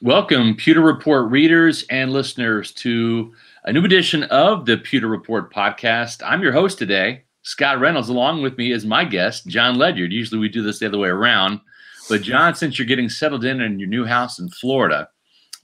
Welcome, Pewter Report readers and listeners, to a new edition of the Pewter Report podcast. I'm your host today, Scott Reynolds. Along with me is my guest, Jon Ledyard. Usually we do this the other way around. But, Jon, since you're getting settled in in your new house in Florida,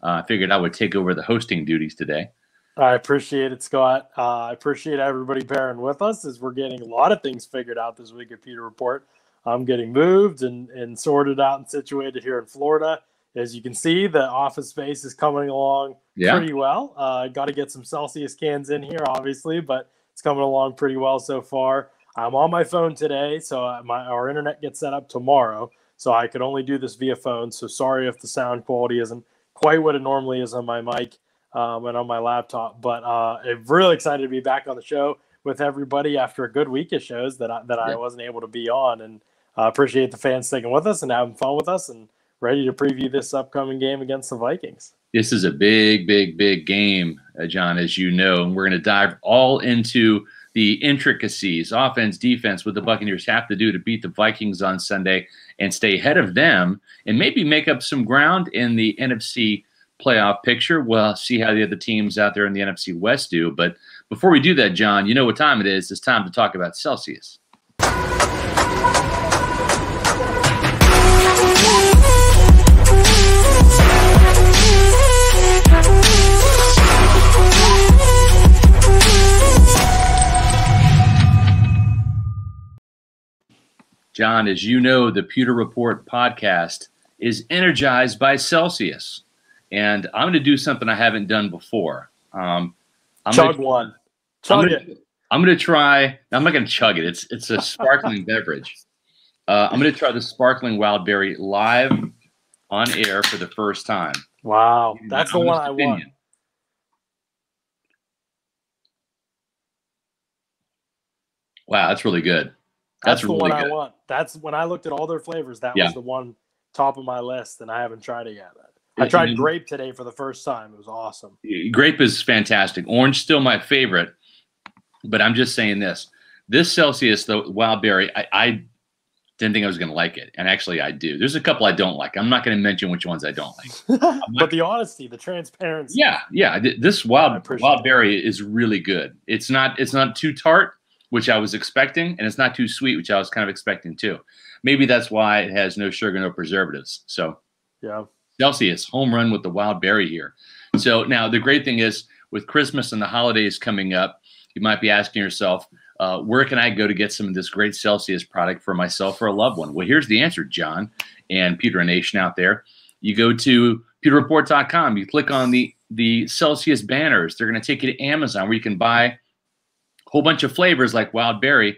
uh, I figured I would take over the hosting duties today. I appreciate it, Scott. Uh, I appreciate everybody bearing with us as we're getting a lot of things figured out this week at Pewter Report. I'm getting moved and, and sorted out and situated here in Florida as you can see, the office space is coming along yeah. pretty well. Uh, Got to get some Celsius cans in here, obviously, but it's coming along pretty well so far. I'm on my phone today, so my our internet gets set up tomorrow, so I could only do this via phone. So sorry if the sound quality isn't quite what it normally is on my mic um, and on my laptop. But uh, I'm really excited to be back on the show with everybody after a good week of shows that I, that yeah. I wasn't able to be on, and uh, appreciate the fans sticking with us and having fun with us and ready to preview this upcoming game against the Vikings. This is a big, big, big game, uh, Jon, as you know, and we're going to dive all into the intricacies, offense, defense, what the Buccaneers have to do to beat the Vikings on Sunday and stay ahead of them, and maybe make up some ground in the NFC playoff picture. We'll see how the other teams out there in the NFC West do. But before we do that, Jon, you know what time it is. It's time to talk about Celsius. Jon, as you know, the Pewter Report podcast is energized by Celsius. And I'm going to do something I haven't done before. Um, I'm chug gonna, one. Chug I'm gonna, it. I'm going to try. I'm not going to chug it. It's it's a sparkling beverage. Uh, I'm going to try the sparkling wild berry live on air for the first time. Wow, that's the one I opinion. want. Wow, that's really good. That's, that's the really one good. I want. That's when I looked at all their flavors. That yeah. was the one top of my list, and I haven't tried it yet. I tried grape today for the first time. It was awesome. Grape is fantastic. Orange still my favorite, but I'm just saying this: this Celsius, the wild berry, I, I didn't think I was going to like it, and actually I do. There's a couple I don't like. I'm not going to mention which ones I don't like. but the honesty, the transparency. Yeah, yeah. This wild wild berry is really good. It's not it's not too tart which I was expecting, and it's not too sweet, which I was kind of expecting too. Maybe that's why it has no sugar, no preservatives. So, yeah, Celsius home run with the wild berry here. So now the great thing is with Christmas and the holidays coming up, you might be asking yourself, uh, where can I go to get some of this great Celsius product for myself or a loved one? Well, here's the answer, Jon and Pewter Nation out there. You go to pewterreport.com, you click on the the Celsius banners. They're going to take you to Amazon where you can buy whole bunch of flavors like wild berry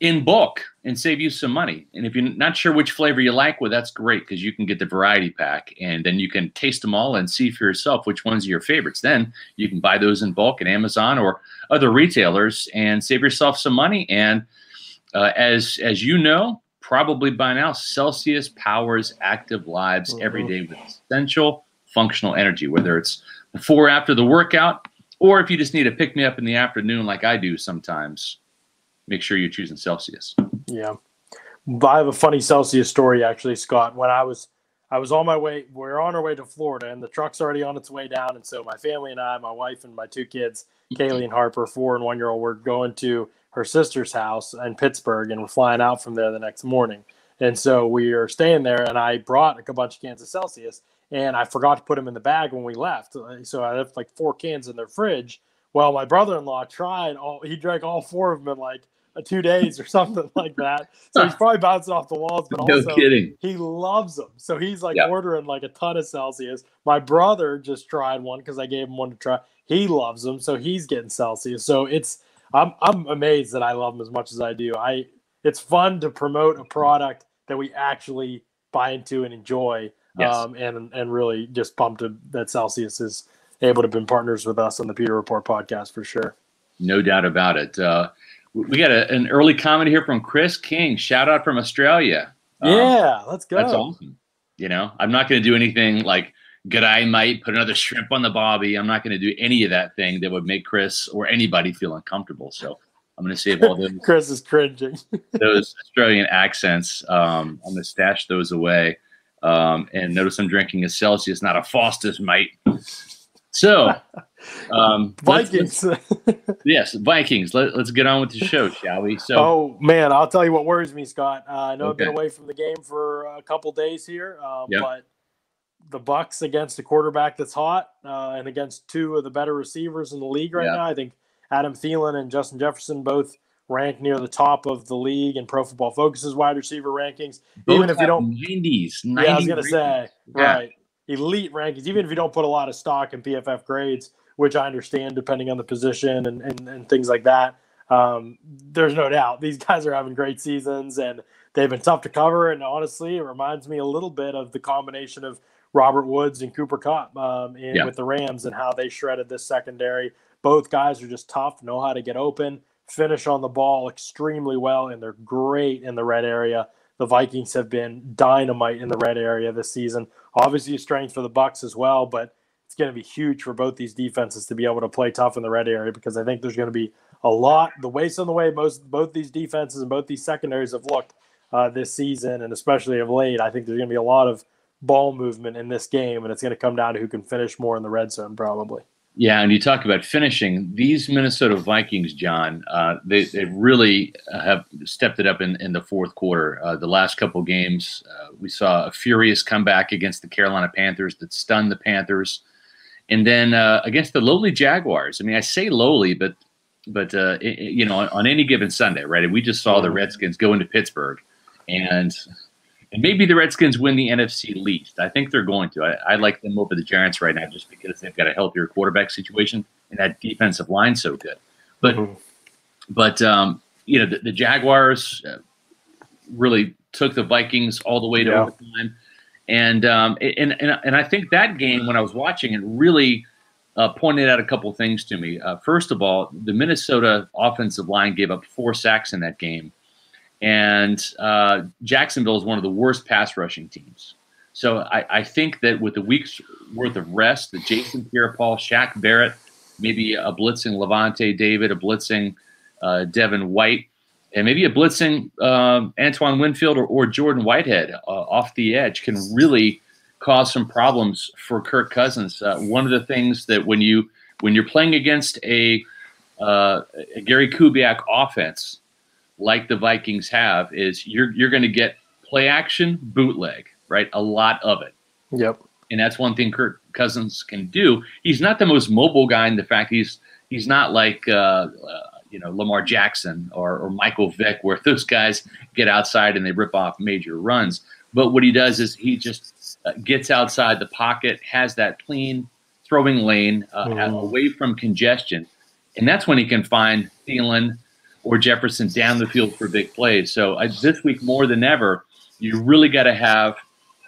in bulk and save you some money. And if you're not sure which flavor you like, well, that's great because you can get the variety pack and then you can taste them all and see for yourself which ones are your favorites. Then you can buy those in bulk at Amazon or other retailers and save yourself some money. And uh, as as you know, probably by now, Celsius powers active lives mm-hmm. every day with essential functional energy, whether it's before or after the workout or if you just need to pick me up in the afternoon, like I do sometimes, make sure you're choosing Celsius. Yeah. I have a funny Celsius story actually, Scott. When I was I was on my way, we are on our way to Florida, and the truck's already on its way down. And so my family and I, my wife and my two kids, Kaylee and Harper, four and one year old, we're going to her sister's house in Pittsburgh, and we're flying out from there the next morning. And so we are staying there, and I brought a bunch of cans of Celsius and I forgot to put them in the bag when we left. Uh, so I left like four cans in their fridge. Well, my brother-in-law tried all he drank all four of them in like two days or something like that. So he's probably bouncing off the walls, but no also kidding. he loves them. So he's like yep. ordering like a ton of Celsius. My brother just tried one because I gave him one to try. He loves them, so he's getting Celsius. So it's I'm I'm amazed that I love them as much as I do. I it's fun to promote a product that we actually buy into and enjoy Yes. Um, and and really just pumped that Celsius is able to be partners with us on the Pewter Report podcast for sure. No doubt about it. Uh, we got a, an early comment here from Chris King. Shout out from Australia. Um, yeah, let's go. That's awesome. You know, I'm not going to do anything like good I might put another shrimp on the bobby. I'm not going to do any of that thing that would make Chris or anybody feel uncomfortable. So I'm going to save all those. Chris is cringing. those Australian accents. Um, I'm going to stash those away. Um, and notice I'm drinking a Celsius, not a Foster's, mate. So, um, Vikings. let's- yes, Vikings. Let, us get on with the show, shall we? So, oh man, I'll tell you what worries me, Scott. Uh, I know I've been away from the game for a couple days here, um, Yep. but the Bucs against a quarterback that's hot uh, and against two of the better receivers in the league right Yeah. now. I think Adam Thielen and Justin Jefferson both rank near the top of the league in Pro Football Focus's wide receiver rankings. both even if you don't- 90s, 90 Yeah, I was gonna say Yeah. right elite rankings. Even if you don't put a lot of stock in PFF grades, which I understand depending on the position and and, and things like that. Um, there's no doubt these guys are having great seasons and they've been tough to cover. And honestly, it reminds me a little bit of the combination of Robert Woods and Cooper Kupp um, in, Yeah. with the Rams and how they shredded this secondary. Both guys are just tough, know how to get open, finish on the ball extremely well, and they're great in the red area. The Vikings have been dynamite in the red area this season. Obviously, a strength for the Bucs as well, but it's going to be huge for both these defenses to be able to play tough in the red area because I think there's going to be a lot. The waste on the way most both these defenses and both these secondaries have looked uh, this season, and especially of late. I think there's going to be a lot of ball movement in this game, and it's going to come down to who can finish more in the red zone, probably. Yeah, and you talk about finishing. These Minnesota Vikings, Jon, uh, they, they really have stepped it up in, in the fourth quarter. Uh, the last couple games, uh, we saw a furious comeback against the Carolina Panthers that stunned the Panthers. And then uh, against the lowly Jaguars. I mean, I say lowly, but but uh, i- i- you know, on, on any given Sunday, right? We just saw the Redskins go into Pittsburgh, and and maybe the Redskins win the NFC least. I think they're going to. I, I like them over the Giants right now just because they've got a healthier quarterback situation and that defensive line so good. But Mhm. but um, you know the, the Jaguars uh, really took the Vikings all the way to Yeah. overtime, and um, and and and I think that game when I was watching it really uh, pointed out a couple things to me. Uh, first of all, the Minnesota offensive line gave up four sacks in that game, and uh, Jacksonville is one of the worst pass rushing teams. So I, I think that with the week's worth of rest, that Jason Pierre-Paul, Shaq Barrett, maybe a blitzing Lavonte David, a blitzing uh, Devin White, and maybe a blitzing um, Antoine Winfield or, or Jordan Whitehead uh, off the edge can really cause some problems for Kirk Cousins. Uh, one of the things that when you when you're playing against a, uh, a Gary Kubiak offense like the Vikings have is you're you're going to get play action bootleg, right? A lot of it. Yep. And that's one thing Kirk Cousins can do. He's not the most mobile guy in the fact he's he's not like uh, uh, you know Lamar Jackson or, or Michael Vick, where those guys get outside and they rip off major runs. But what he does is he just uh, gets outside the pocket, has that clean throwing lane uh, Mhm. away from congestion, and that's when he can find Thielen or Jefferson down the field for big plays. So uh, this week more than ever, you really got to have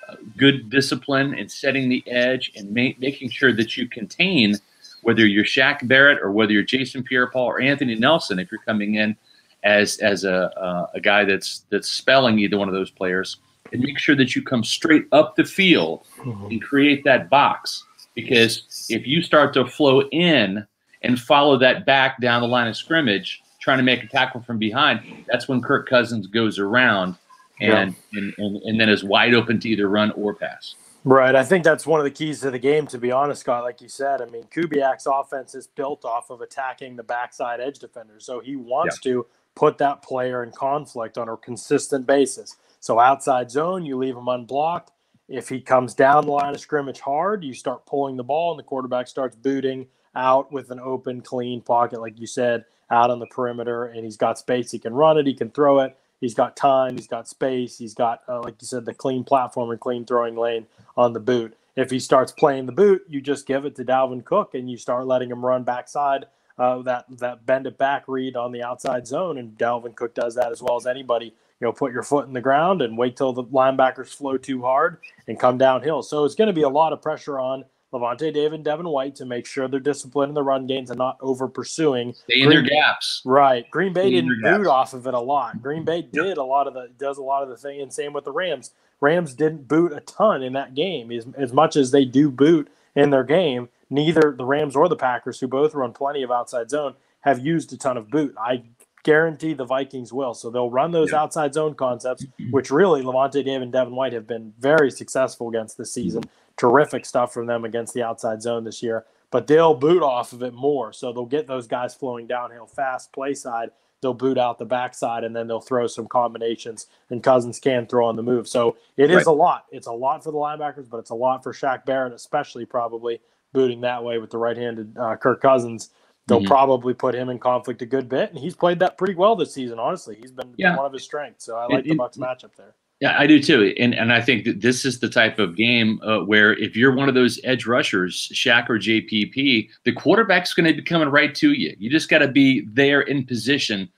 uh, good discipline in setting the edge and ma- making sure that you contain whether you're Shaq Barrett or whether you're Jason Pierre-Paul or Anthony Nelson if you're coming in as as a uh, a guy that's that's spelling either one of those players and make sure that you come straight up the field Mhm. and create that box because if you start to flow in and follow that back down the line of scrimmage trying to make a tackle from behind that's when Kirk Cousins goes around and and, and, and then is wide open to either run or pass Right. I think that's one of the keys to the game, to be honest, Scott. Like you said, I mean, Kubiak's offense is built off of attacking the backside edge defenders. So he wants to put that player in conflict on a consistent basis. So outside zone, you leave him unblocked. If he comes down the line of scrimmage hard, you start pulling the ball, and the quarterback starts booting out with an open, clean pocket, like you said, out on the perimeter, and he's got space. He can run it, he can throw it. He's got time, he's got space, he's got, uh, like you said, the clean platform and clean throwing lane on the boot. If he starts playing the boot, you just give it to Dalvin Cook and you start letting him run backside uh, that that bend it back read on the outside zone, and Dalvin Cook does that as well as anybody. You know, put your foot in the ground and wait till the linebackers flow too hard and come downhill. So it's going to be a lot of pressure on Lavonte David and Devin White to make sure they're disciplined in the run games and not over pursuing. stay in their gaps Right. Green Bay Lead didn't boot off of it a lot. Green Bay did a lot of the does a lot of the thing, and same with the Rams. Rams didn't boot a ton in that game. As, as much as they do boot in their game, neither the Rams or the Packers, who both run plenty of outside zone, have used a ton of boot. I guarantee the Vikings will. So they'll run those yeah. outside zone concepts, which really Lavonte David and Devin White have been very successful against this season. Terrific stuff from them against the outside zone this year. But they'll boot off of it more. So they'll get those guys flowing downhill fast, play side. They'll boot out the backside and then they'll throw some combinations and Cousins can throw on the move. So it is right. a lot. It's a lot for the linebackers, but it's a lot for Shaq Barrett, especially probably booting that way with the right handed uh, Kirk Cousins they'll mm-hmm. probably put him in conflict a good bit, and he's played that pretty well this season. Honestly, he's been yeah. one of his strengths. So I like it, the Bucs matchup there. Yeah, I do too, and and I think that this is the type of game uh, where if you're one of those edge rushers, Shaq or JPP, the quarterback's going to be coming right to you. You just got to be there in position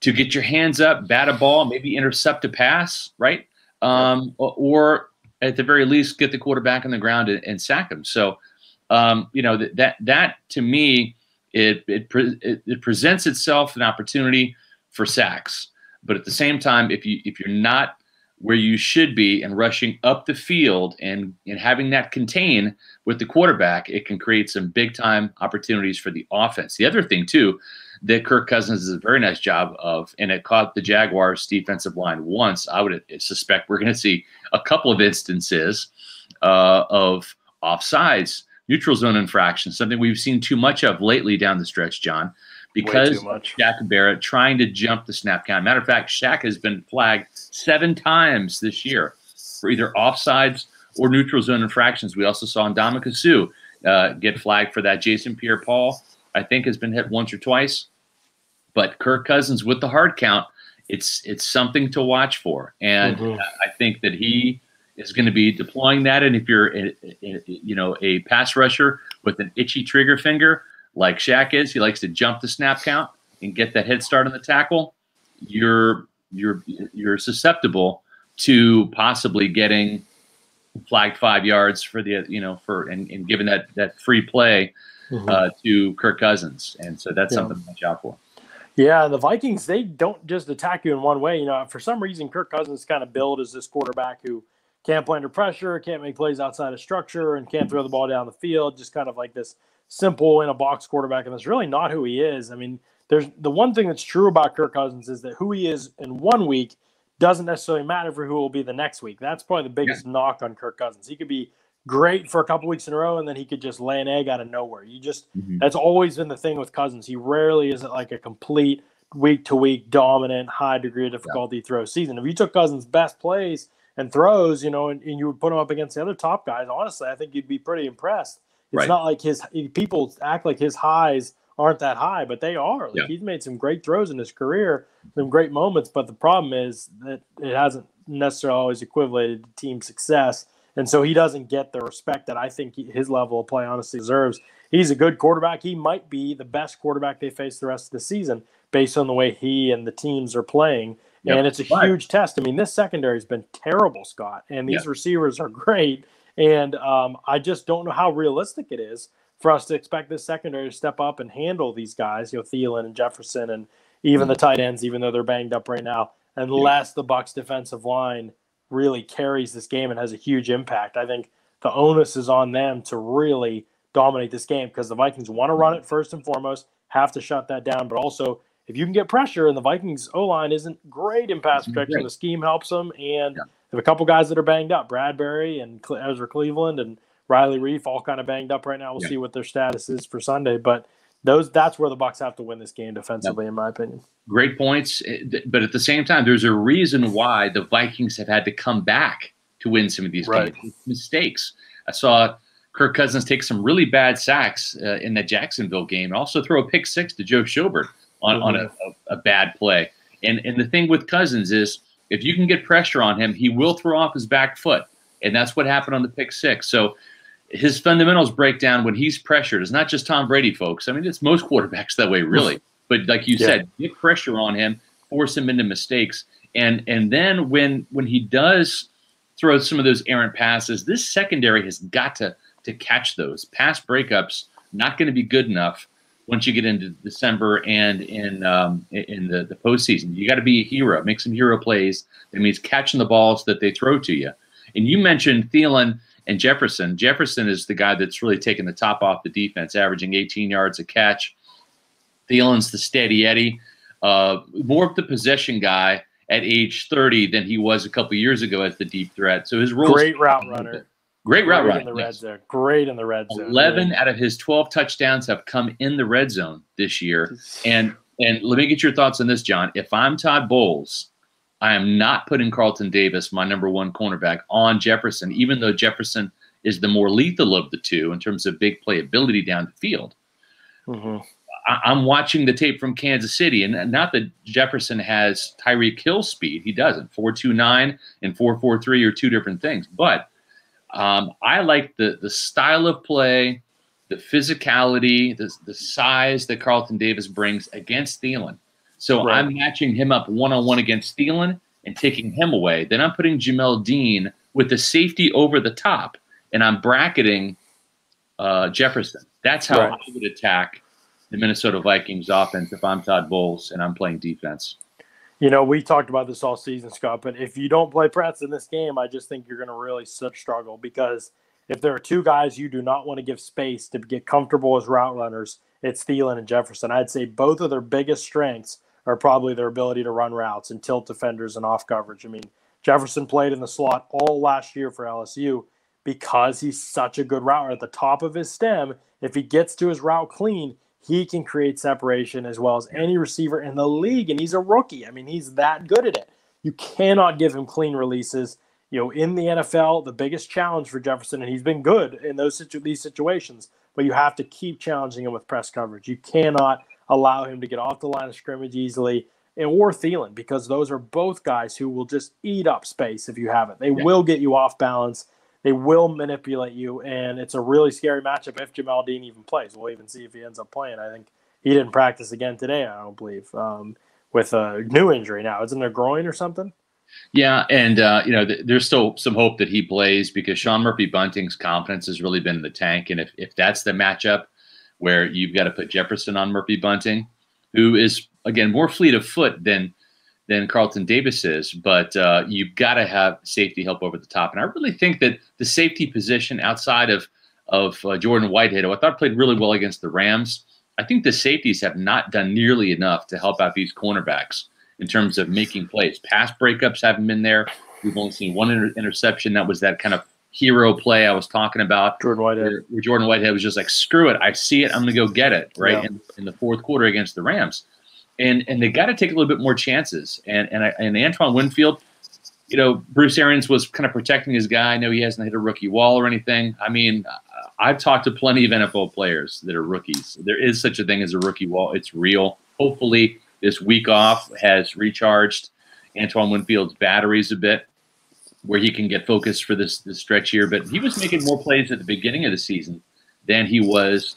to get your hands up, bat a ball, maybe intercept a pass, right? Um, or, at the very least, get the quarterback on the ground and, and sack him. So, um, you know that that that to me it it, pre- it, it presents itself an opportunity for sacks, but at the same time, if you if you're not where you should be and rushing up the field and, and having that contain with the quarterback, it can create some big time opportunities for the offense. The other thing, too, that Kirk Cousins does a very nice job of, and it caught the Jaguars' defensive line once. I would suspect we're going to see a couple of instances uh, of offsides neutral zone infractions, something we've seen too much of lately down the stretch, Jon, because Shaq Barrett trying to jump the snap count. Matter of fact, Shaq has been flagged seven times this year for either offsides or neutral zone infractions. We also saw Ndamukong Suh uh, get flagged for that. Jason Pierre-Paul, I think, has been hit once or twice. But Kirk Cousins with the hard count, it's it's something to watch for, and mm-hmm. I think that he is going to be deploying that. And if you're, a, a, you know, a pass rusher with an itchy trigger finger like Shaq is, he likes to jump the snap count and get that head start on the tackle. You're you're you're susceptible to possibly getting flagged five yards for the you know for and, and giving that that free play mm-hmm. uh, to Kirk Cousins, and so that's yeah. something to watch out for. Yeah, the Vikings they don't just attack you in one way. You know, for some reason, Kirk Cousins kind of billed as this quarterback who can't play under pressure, can't make plays outside of structure, and can't throw the ball down the field. Just kind of like this simple in a box quarterback, and that's really not who he is. I mean, there's the one thing that's true about Kirk Cousins is that who he is in one week doesn't necessarily matter for who will be the next week. That's probably the biggest yeah. knock on Kirk Cousins. He could be great for a couple weeks in a row, and then he could just lay an egg out of nowhere. You just mm-hmm. that's always been the thing with Cousins. He rarely is it like a complete week to week dominant, high degree of difficulty yeah. throw season. If you took Cousins' best plays and throws, you know, and, and, you would put him up against the other top guys, honestly, I think you'd be pretty impressed. It's right. not like his people act like his highs aren't that high, but they are. Like yeah. he's made some great throws in his career, some great moments. But the problem is that it hasn't necessarily always equated to team success, and so he doesn't get the respect that I think he, his level of play honestly deserves. He's a good quarterback. He might be the best quarterback they face the rest of the season based on the way he and the teams are playing. Yep. And it's a right. huge test. I mean, this secondary has been terrible, Scott, and these yep. receivers are great. And um, I just don't know how realistic it is for us to expect this secondary to step up and handle these guys, you know, Thielen and Jefferson and even the tight ends, even though they're banged up right now, unless the Bucs defensive line really carries this game and has a huge impact. I think the onus is on them to really dominate this game because the Vikings want to run it first and foremost, have to shut that down, but also if you can get pressure, and the Vikings O line isn't great in pass protection, the scheme helps them, and yeah. Have a couple guys that are banged up, Bradbury and Ezra Cleveland and Riley Reiff, all kind of banged up right now. We'll yeah. see what their status is for Sunday, but those that's where the Bucs have to win this game defensively, in my opinion. Great points, eh, but at the same time, there's a reason why the Vikings have had to come back to win some of these right. games. Mistakes. I saw Kirk Cousins take some really bad sacks uh, in that Jacksonville game, and also throw a pick six to Joe Schobert on, mm-hmm. on a, a, a, bad play. And and the thing with Cousins is if you can get pressure on him, he will throw off his back foot. And that's what happened on the pick six. So his fundamentals break down when he's pressured. It's not just Tom Brady, folks. I mean, it's most quarterbacks that way, really. But like you yeah. said, get pressure on him, force him into mistakes. And and then when when he does throw some of those errant passes, this secondary has got to to catch those. Pass breakups not going to be good enough once you get into December and in um, in the, the postseason. You got to be a hero, make some hero plays. That means catching the balls that they throw to you. And you mentioned Thielen and Jefferson. Jefferson is the guy that's really taken the top off the defense, averaging 18 yards a catch. Thielen's the steady Eddie. uh, more of the possession guy at age 30 than he was a couple years ago as the deep threat. So his role great route runner. Great route Great runner. in the yes. red zone. Great in the red zone. 11 out of his 12 touchdowns have come in the red zone this year. And and let me get your thoughts on this, Jon. If I'm Todd Bowles, I am not putting Carlton Davis, my number one cornerback, on Jefferson, even though Jefferson is the more lethal of the two in terms of big playability down the field. Mhm. I, I'm watching the tape from Kansas City, and not that Jefferson has Tyreek Hill speed. He doesn't. 4.29 and 4.43 are two different things. But um, I like the the style of play, the physicality, the, the size that Carlton Davis brings against Thielen. So Right. I'm matching him up one on one against Thielen and taking him away. Then I'm putting Jamel Dean with the safety over the top, and I'm bracketing uh, Jefferson. That's how Right. I would attack the Minnesota Vikings offense if I'm Todd Bowles and I'm playing defense. You know, we talked about this all season, Scott. But if you don't play press in this game, I just think you're going to really struggle because if there are two guys you do not want to give space to get comfortable as route runners, it's Thielen and Jefferson. I'd say both of their biggest strengths are probably their ability to run routes and tilt defenders and off coverage. I mean, Jefferson played in the slot all last year for LSU because he's such a good router at the top of his stem. If he gets to his route clean, he can create separation as well as any receiver in the league. And he's a rookie. I mean, he's that good at it. You cannot give him clean releases. You know, in the NFL, the biggest challenge for Jefferson, and he's been good in those situ- these situations, but you have to keep challenging him with press coverage. You cannot allow him to get off the line of scrimmage easily, and or Thielen, because those are both guys who will just eat up space if you have it. They Yeah. will get you off balance. They will manipulate you, and it's a really scary matchup if Jamel Dean even plays. We'll even see if he ends up playing. I think he didn't practice again today. I don't believe um, with a new injury now. Isn't a groin or something? Yeah, and uh, you know, th- there's still some hope that he plays because Sean Murphy Bunting's confidence has really been in the tank, and if if that's the matchup where you've got to put Jefferson on Murphy Bunting, who is again more fleet of foot than than Carlton Davis is, but uh, you've got to have safety help over the top, and I really think that the safety position outside of of uh, Jordan Whitehead, who I thought played really well against the Rams, I think the safeties have not done nearly enough to help out these cornerbacks in terms of making plays. Pass breakups haven't been there. We've only seen one inter- interception. That was that kind of hero play I was talking about, Jordan Whitehead. where, where Jordan Whitehead was just like, "Screw it, I see it. I'm going to go get it." Right Yeah. in, in the fourth quarter against the Rams, and and they got to take a little bit more chances. And and I, and Antoine Winfield, you know, Bruce Arians was kind of protecting his guy. I know he hasn't hit a rookie wall or anything. I mean, I've talked to plenty of NFL players that are rookies. There is such a thing as a rookie wall. It's real. Hopefully, this week off has recharged Antoine Winfield's batteries a bit, where he can get focused for this this stretch here. But he was making more plays at the beginning of the season than he was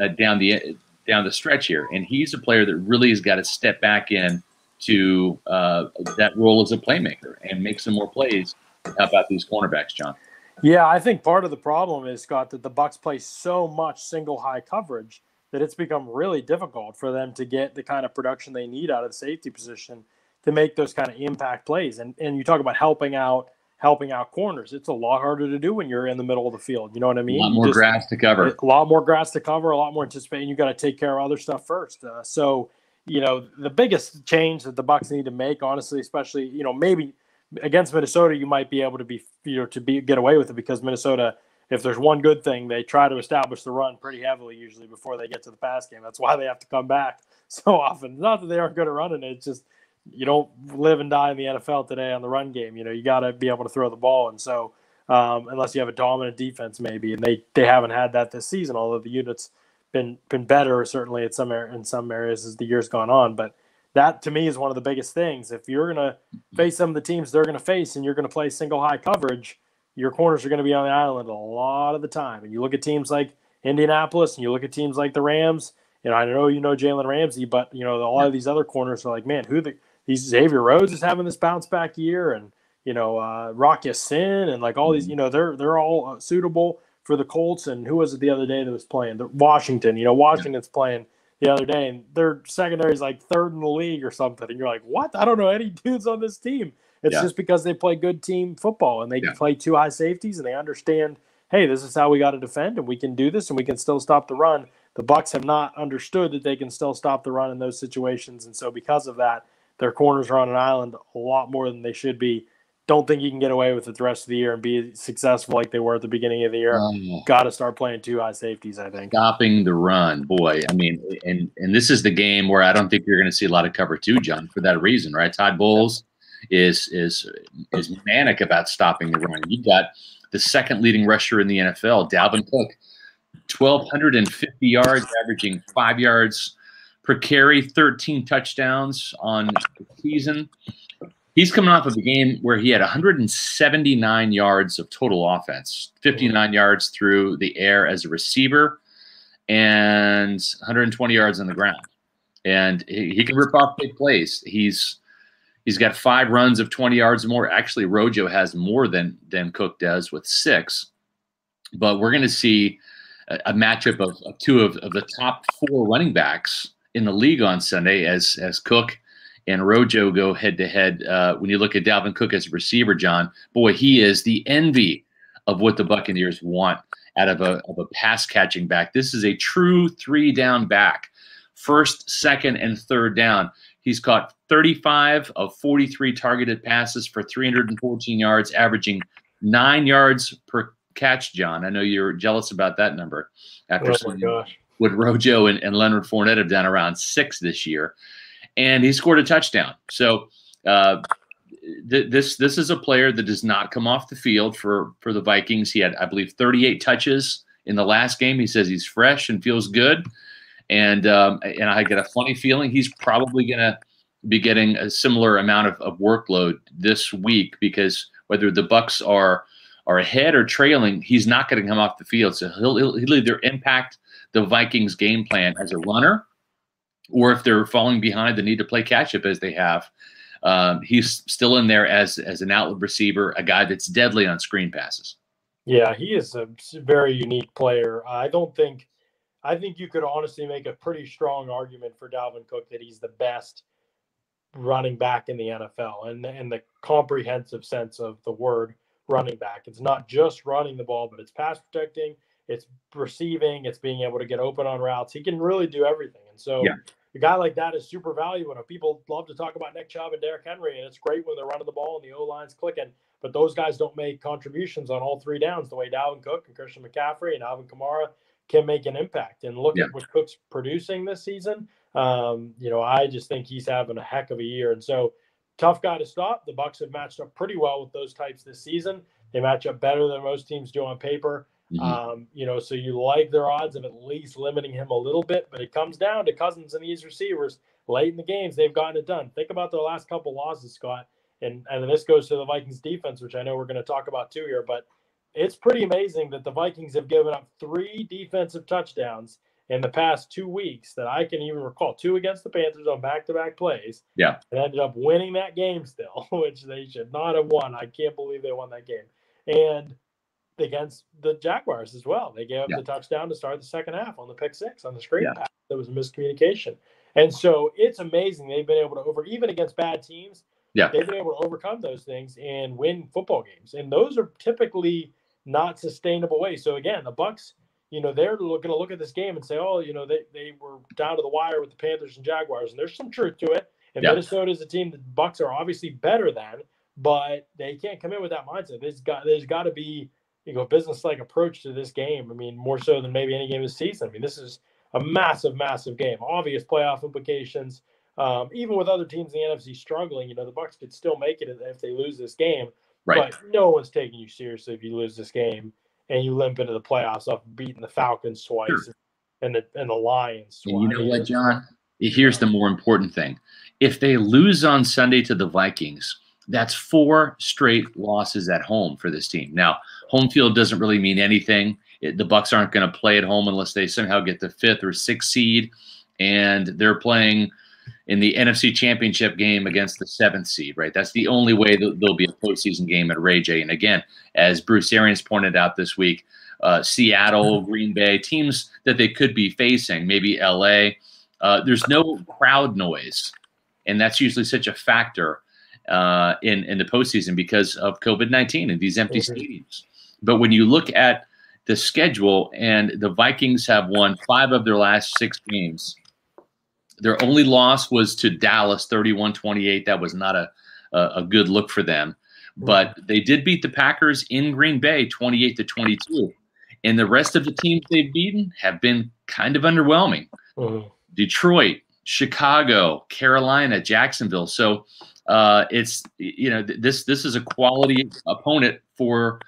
uh, down the down the stretch here, and he's a player that really has got to step back in to uh, that role as a playmaker and make some more plays. About these cornerbacks, Jon? Yeah, I think part of the problem is Scott that the Bucs play so much single high coverage that it's become really difficult for them to get the kind of production they need out of the safety position to make those kind of impact plays. And and you talk about helping out helping out corners. It's a lot harder to do when you're in the middle of the field. You know what I mean? A lot more just- grass to cover. a lot more grass to cover, a lot more anticipating. You got to take care of other stuff first. Uh, so, you know, the biggest change that the Bucs need to make, honestly, especially, you know, maybe against Minnesota, you might be able to be, you know, to be get away with it because Minnesota, if there's one good thing, they try to establish the run pretty heavily usually before they get to the pass game. That's why they have to come back so often. Not that they aren't good at running it, it's just you don't live and die in the NFL today on the run game. You know, you got to be able to throw the ball, and so um, unless you have a dominant defense, maybe, and they they haven't had that this season. Although the units been been better certainly at some in some areas as the year's gone on, but that to me is one of the biggest things. If you're gonna face some of the teams they're gonna face, and you're gonna play single high coverage, your corners are gonna be on the island a lot of the time. And you look at teams like Indianapolis, and you look at teams like the Rams. And I know you know Jalen Ramsey, but you know a lot of these other corners are like, man, who the these Xavier Rhodes is having this bounce back year, and you know uh, Rock Sin, and like all these, you know they're they're all uh, suitable for the Colts. And who was it the other day that was playing? The, Washington. You know Washington's playing the other day, and their secondary is like third in the league or something. And you're like, what? I don't know any dudes on this team. It's Yeah. just because they play good team football and they Yeah. play two high safeties and they understand, hey, this is how we got to defend and we can do this and we can still stop the run. the Bucs have not understood that they can still stop the run in those situations, and so because of that, their corners are on an island a lot more than they should be. Don't think you can get away with it the rest of the year and be successful like they were at the beginning of the year. Um, Got to start playing two high safeties, I think. Stopping the run, boy. I mean, and and this is the game where I don't think you're going to see a lot of cover two, Jon, for that reason, right? Todd Bowles is is is manic about stopping the run. You got the second leading rusher in the NFL, Dalvin Cook, 1,250 yards, averaging five yards per carry, 13 touchdowns on the season. He's coming off of a game where he had 179 yards of total offense, 59 yards through the air as a receiver, and 120 yards on the ground. And he, he can rip off big plays. He's he's got five runs of 20 yards or more. Actually, Rojo has more than than Cook does with six. But we're going to see a, a matchup of, of two of, of the top four running backs in the league on Sunday as as Cook and Rojo go head to head. Uh, when you look at Dalvin Cook as a receiver, Jon, boy, he is the envy of what the Buccaneers want out of a, of a pass catching back. This is a true three down back, first, second, and third down. He's caught 35 of 43 targeted passes for 314 yards, averaging nine yards per catch. Jon, I know you're jealous about that number after oh what Rojo and, and Leonard Fournette have done around six this year and he scored a touchdown. So uh, th- this this is a player that does not come off the field for for the Vikings. He had, I believe, 38 touches in the last game. He says he's fresh and feels good, and um, and I get a funny feeling he's probably going to be getting a similar amount of, of workload this week because whether the Bucs are are ahead or trailing, he's not going to come off the field. So he'll, he'll, he'll either impact the Vikings game plan as a runner or if they're falling behind, the need to play catch up as they have. Um, he's still in there as as an outlet receiver, a guy that's deadly on screen passes. Yeah, he is a very unique player. I don't think, I think you could honestly make a pretty strong argument for Dalvin Cook that he's the best running back in the NFL, and in the comprehensive sense of the word running back. It's not just running the ball, but it's pass protecting, it's receiving, it's being able to get open on routes. He can really do everything, and so. Yeah a guy like that is super valuable. And people love to talk about Nick Chubb and Derrick Henry, and it's great when they're running the ball and the O line's clicking. But those guys don't make contributions on all three downs the way Dalvin Cook and Christian McCaffrey and Alvin Kamara can make an impact. And look yeah. at what Cook's producing this season. Um, you know, I just think he's having a heck of a year. And so tough guy to stop. The Bucs have matched up pretty well with those types this season. They match up better than most teams do on paper. Mm-hmm. Um, you know, so you like their odds of at least limiting him a little bit, but it comes down to Cousins and these receivers late in the games. They've gotten it done. Think about their last couple losses, Scott, and and this goes to the Vikings defense, which I know we're going to talk about too here. But it's pretty amazing that the Vikings have given up three defensive touchdowns in the past two weeks that I can even recall. Two against the Panthers on back-to-back plays. Yeah, and ended up winning that game still, which they should not have won. I can't believe they won that game. And against the Jaguars as well. They gave up yeah. the touchdown to start the second half on the pick six on the screen yeah. pass. There was a miscommunication. And so it's amazing they've been able to over even against bad teams. Yeah. They've been able to overcome those things and win football games. And those are typically not sustainable ways. So again, the Bucs, you know, they're going to look at this game and say, oh, you know, they, they were down to the wire with the Panthers and Jaguars. And there's some truth to it. And yeah. Minnesota is a team that Bucs are obviously better than, but they can't come in with that mindset. There's got there's got to be you know business like approach to this game. I mean, more so than maybe any game this season. I mean, this is a massive, massive game. Obvious playoff implications. Um, even with other teams in the NFC struggling, you know, the Bucs could still make it if they lose this game. Right. But no one's taking you seriously if you lose this game and you limp into the playoffs off beating the Falcons twice sure. and the and the Lions. Twice. And you know what, Jon? Here's the more important thing. If they lose on Sunday to the Vikings, that's four straight losses at home for this team. Now, home field doesn't really mean anything. It, the Bucs aren't going to play at home unless they somehow get the fifth or sixth seed, and they're playing in the NFC Championship game against the seventh seed. Right, that's the only way that there'll be a postseason game at Ray J. And again, as Bruce Arians pointed out this week, uh, Seattle, Green Bay, teams that they could be facing, maybe LA. Uh, there's no crowd noise, and that's usually such a factor uh, in in the postseason because of COVID nineteen and these empty mm-hmm. stadiums. But when you look at the schedule, and the Vikings have won five of their last six games. Their only loss was to Dallas, 31 28. That was not a, a, a good look for them. But they did beat the Packers in Green Bay 28 to 22. And the rest of the teams they've beaten have been kind of underwhelming. Mm-hmm. Detroit, Chicago, Carolina, Jacksonville. So uh, it's you know this this is a quality opponent for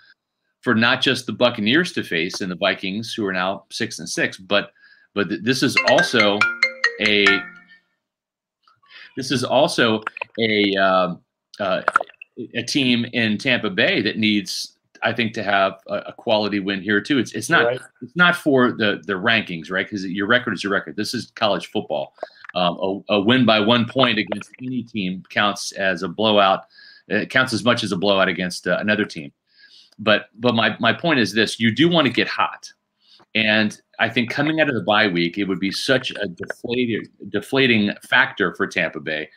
for not just the Buccaneers to face and the Vikings, who are now six and six, but but this is also a this is also a um, uh, a team in Tampa Bay that needs, I think, to have a, a quality win here too. It's it's not right. it's not for the the rankings, right? Because your record is your record. This is college football. Um, a, a, win by one point against any team counts as a blowout. It counts as much as a blowout against uh, another team. But but my my point is this: you do want to get hot, and I think coming out of the bye week, it would be such a deflating deflating factor for Tampa Bay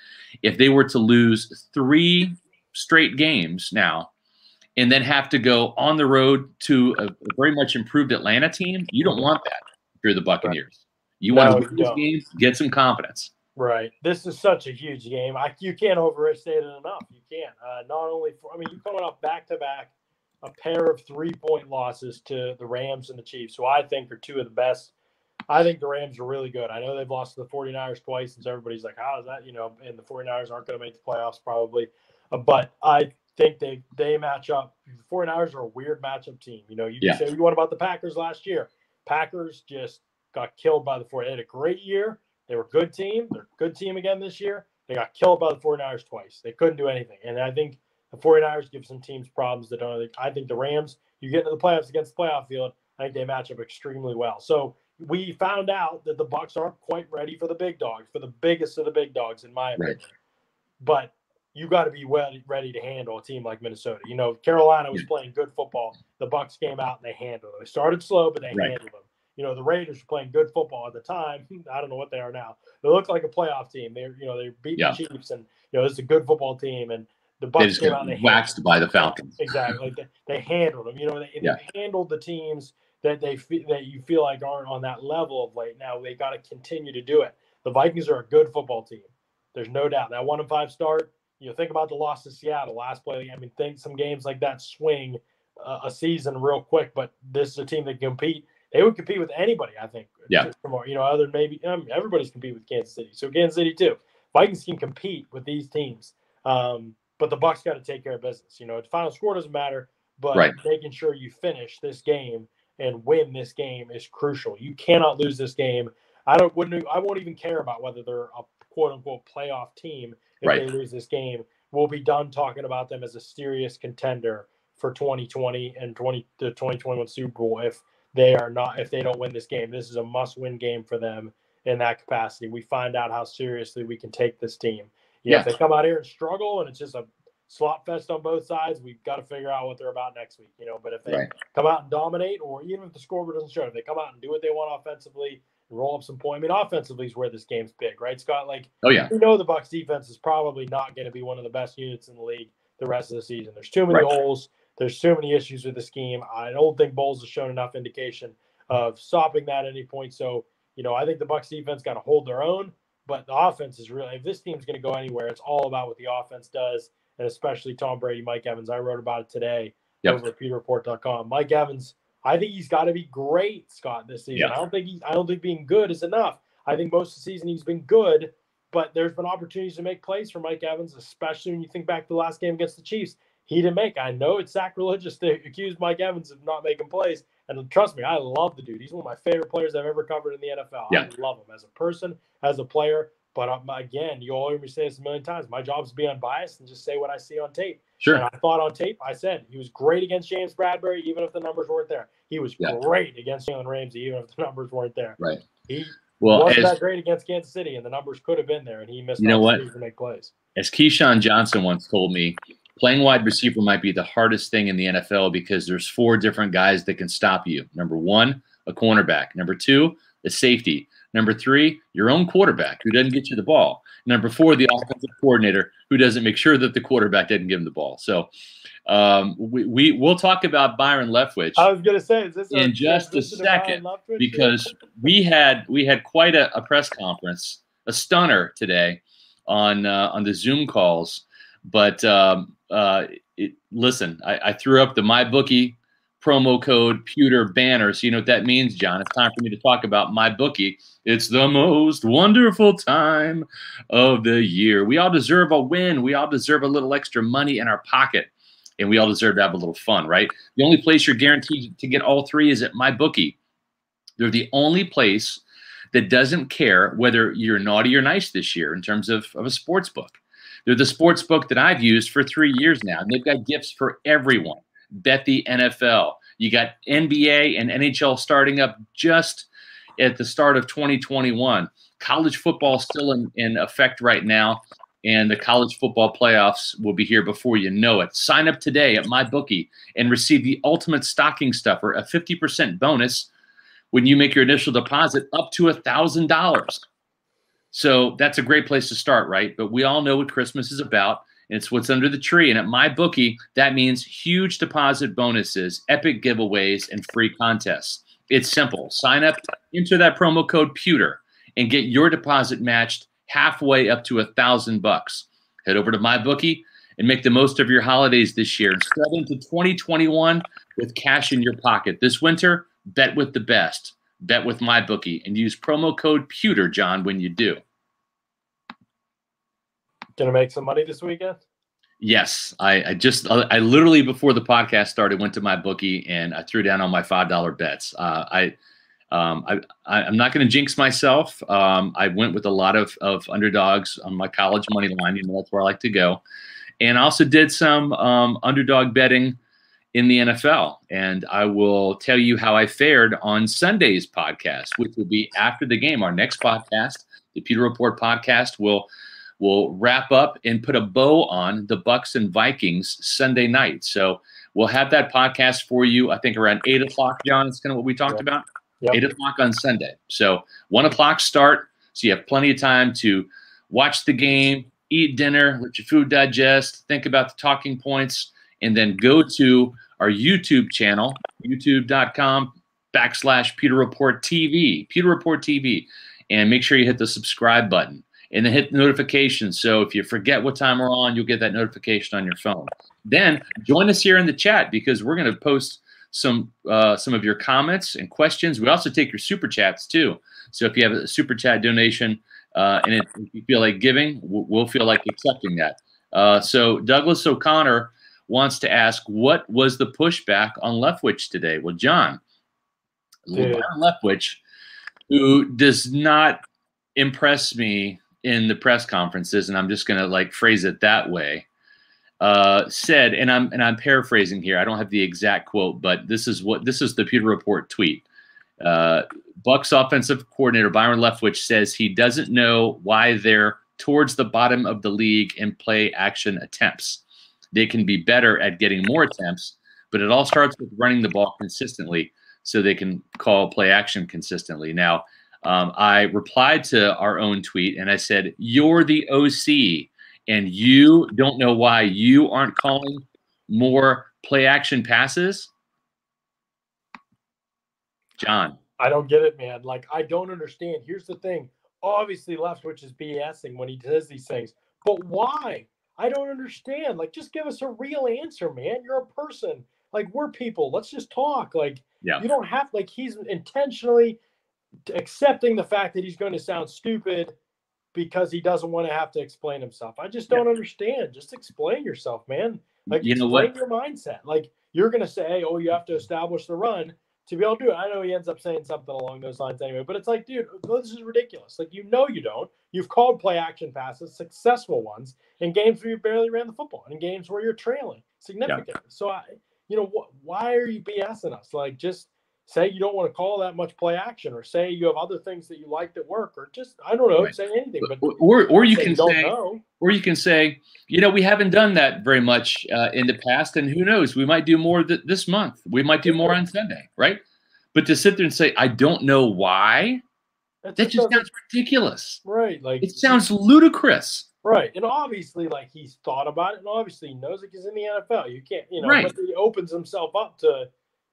if they were to lose three straight games now and then have to go on the road to a, a very much improved Atlanta team. You don't want that if you're the Buccaneers. You no, want to win these games, get some confidence. Right. This is such a huge game. I, you can't overstate it enough. You can't. Uh, not only for, I mean, you're coming off back to back, a pair of three point losses to the Rams and the Chiefs, who I think are two of the best. I think the Rams are really good. I know they've lost to the 49ers twice, and so everybody's like, how is that? You know, and the 49ers aren't going to make the playoffs probably. Uh, but I think they they match up. The 49ers are a weird matchup team. You know, you yeah. say what about the Packers last year? Packers just got killed by the 49ers. They had a great year. They were a good team. They're a good team again this year. They got killed by the 49ers twice. They couldn't do anything. And I think the 49ers give some teams problems that don't. I think the Rams, you get into the playoffs against the playoff field, I think they match up extremely well. So we found out that the Bucs aren't quite ready for the big dogs, for the biggest of the big dogs, in my opinion. Right. But you got to be well ready to handle a team like Minnesota. You know, Carolina was playing good football. The Bucs came out and they handled them. They started slow, but they right. handled them. You know, the Raiders were playing good football at the time. I don't know what they are now. They look like a playoff team. They're you know they beat yeah. the Chiefs, and you know it's a good football team. And the Bucs came out and waxed by the Falcons. Exactly, they, they, handled them. You know, they, yeah. they handled the teams that they that you feel like aren't on that level of late. Now they got to continue to do it. The Vikings are a good football team. There's no doubt. That one and five start you know, think about the loss to Seattle last play. I mean, think some games like that swing uh, a season real quick. But this is a team that can compete. They would compete with anybody, I think. Yeah. You know, other maybe um, everybody's compete with Kansas City. So Kansas City too. Vikings can compete with these teams. Um, but the Bucs got to take care of business. You know, the final score doesn't matter, but right. making sure you finish this game and win this game is crucial. You cannot lose this game. I don't wouldn't I won't even care about whether they're a quote unquote playoff team if right. they lose this game. We'll be done talking about them as a serious contender for 2020 and 20 the 2021 Super Bowl if they are not if they don't win this game. This is a must-win game for them in that capacity. We find out how seriously we can take this team. Yeah, if they come out here and struggle and it's just a slot fest on both sides, we've got to figure out what they're about next week, you know. But if they right. come out and dominate, or even if the scoreboard doesn't show, if they come out and do what they want offensively, roll up some point. I mean, offensively is where this game's big, right, Scott? Like, oh yeah, we know the Bucs defense is probably not going to be one of the best units in the league the rest of the season. There's too many right. holes. There's too many issues with the scheme. I don't think Bowles has shown enough indication of stopping that at any point. So, you know, I think the Bucs defense got to hold their own, but the offense is really if this team's going to go anywhere, it's all about what the offense does, and especially Tom Brady, Mike Evans. I wrote about it today yep. over at PewterReport.com. Mike Evans I think he's got to be great, Scott, this season. Yeah. I don't think he's I don't think being good is enough. I think most of the season he's been good, but there's been opportunities to make plays for Mike Evans, especially when you think back to the last game against the Chiefs. He didn't make. I know it's sacrilegious to accuse Mike Evans of not making plays. And trust me, I love the dude. He's one of my favorite players I've ever covered in the NFL. Yeah. I love him as a person, as a player. But um, again, you'll hear me say this a million times. My job is to be unbiased and just say what I see on tape. Sure. And I thought on tape, I said he was great against James Bradberry, even if the numbers weren't there. He was yeah. great against Jalen Ramsey, even if the numbers weren't there. Right. He well, wasn't as, that great against Kansas City, and the numbers could have been there, and he missed. You know what? To make plays. As Keyshawn Johnson once told me, playing wide receiver might be the hardest thing in the NFL because there's four different guys that can stop you. Number one, a cornerback. Number two, a safety. Number three, your own quarterback who doesn't get you the ball. Number four, the offensive coordinator who doesn't make sure that the quarterback doesn't give him the ball. So um, we, we will talk about Byron Leftwich. I was going to say, in a, just a second because we had we had quite a, a, press conference, a stunner today on uh, on the Zoom calls. But um, uh, it, listen, I, I threw up the MyBookie promo code pewter banner. So you know what that means, Jon. It's time for me to talk about MyBookie. It's the most wonderful time of the year. We all deserve a win. We all deserve a little extra money in our pocket. And we all deserve to have a little fun, right? The only place you're guaranteed to get all three is at MyBookie. They're the only place that doesn't care whether you're naughty or nice this year in terms of, of a sports book. They're the sports book that I've used for three years now, and they've got gifts for everyone bet the NFL. You got NBA and NHL starting up just at the start of 2021. College football still in, in effect right now, and the college football playoffs will be here before you know it. Sign up today at MyBookie and receive the ultimate stocking stuffer, a 50% bonus when you make your initial deposit up to a $1,000. So that's a great place to start, right? But we all know what Christmas is about. It's what's under the tree. And at MyBookie, that means huge deposit bonuses, epic giveaways, and free contests. It's simple. Sign up, enter that promo code pewter, and get your deposit matched halfway up to a thousand bucks. Head over to MyBookie and make the most of your holidays this year and step into 2021 with cash in your pocket. This winter, bet with the best. Bet with MyBookie and use promo code pewter, Jon, when you do. Gonna make some money this weekend? Yes, I, I, just I literally before the podcast started went to MyBookie and I threw down on my five dollar bets. Uh, I, um, I I'm not going to jinx myself. Um, I went with a lot of of underdogs on my college money line. You know that's where I like to go, and I also did some um, underdog betting in the NFL. And I will tell you how I fared on Sunday's podcast, which will be after the game. Our next podcast, the Pewter Report podcast, will We'll wrap up and put a bow on the Bucs and Vikings Sunday night. So we'll have that podcast for you. I think around eight o'clock, Jon. It's kind of what we talked yep. about. Yep. Eight o'clock on Sunday. So one o'clock start. So you have plenty of time to watch the game, eat dinner, let your food digest, think about the talking points, and then go to our YouTube channel, youtube.com backslash Pewter Report TV, Pewter Report TV, and make sure you hit the subscribe button and then hit notifications. So if you forget what time we're on, you'll get that notification on your phone. Then join us here in the chat because we're going to post some uh, some of your comments and questions. We also take your super chats too. So if you have a super chat donation uh, and it, if you feel like giving, we'll feel like accepting that. Uh, so Douglas O'Connor wants to ask, what was the pushback on Leftwich today? Well, Jon, Leftwich, who does not impress me in the press conferences, and I'm just going to like phrase it that way, uh, said, and I'm and I'm paraphrasing here. I don't have the exact quote, but this is what this is the Pewter Report tweet. Uh, Bucs offensive coordinator Byron Leftwich says he doesn't know why they're towards the bottom of the league in play action attempts. They can be better at getting more attempts, but it all starts with running the ball consistently so they can call play action consistently. Now, um, I replied to our own tweet and I said, You're the OC, and you don't know why you aren't calling more play action passes? Jon. I don't get it, man. Like, I don't understand. Here's the thing obviously, Leftwich is BSing when he does these things, but why? I don't understand. Like, just give us a real answer, man. You're a person. Like, we're people. Let's just talk. Like, yeah. you don't have, like, he's intentionally accepting the fact that he's going to sound stupid because he doesn't want to have to explain himself. I just don't yeah. understand. Just explain yourself, man. Like you know what? Your mindset. Like you're going to say, "Oh, you have to establish the run to be able to do it." I know he ends up saying something along those lines anyway, but it's like, dude, this is ridiculous. Like you know you don't. You've called play action passes, successful ones, in games where you barely ran the football, and in games where you're trailing significantly. Yeah. So I, you know, wh- why are you BSing us? Like just say you don't want to call that much play action or say you have other things that you like that work or just i don't know right. say anything but or, or you can say know. or you can say you know we haven't done that very much uh, in the past and who knows we might do more th- this month we might do more on sunday right but to sit there and say i don't know why That just, sounds ridiculous. Right. Like it sounds ludicrous. Right. And obviously, like he's thought about it and obviously he knows it because in the NFL. You can't, you know, right. he opens himself up to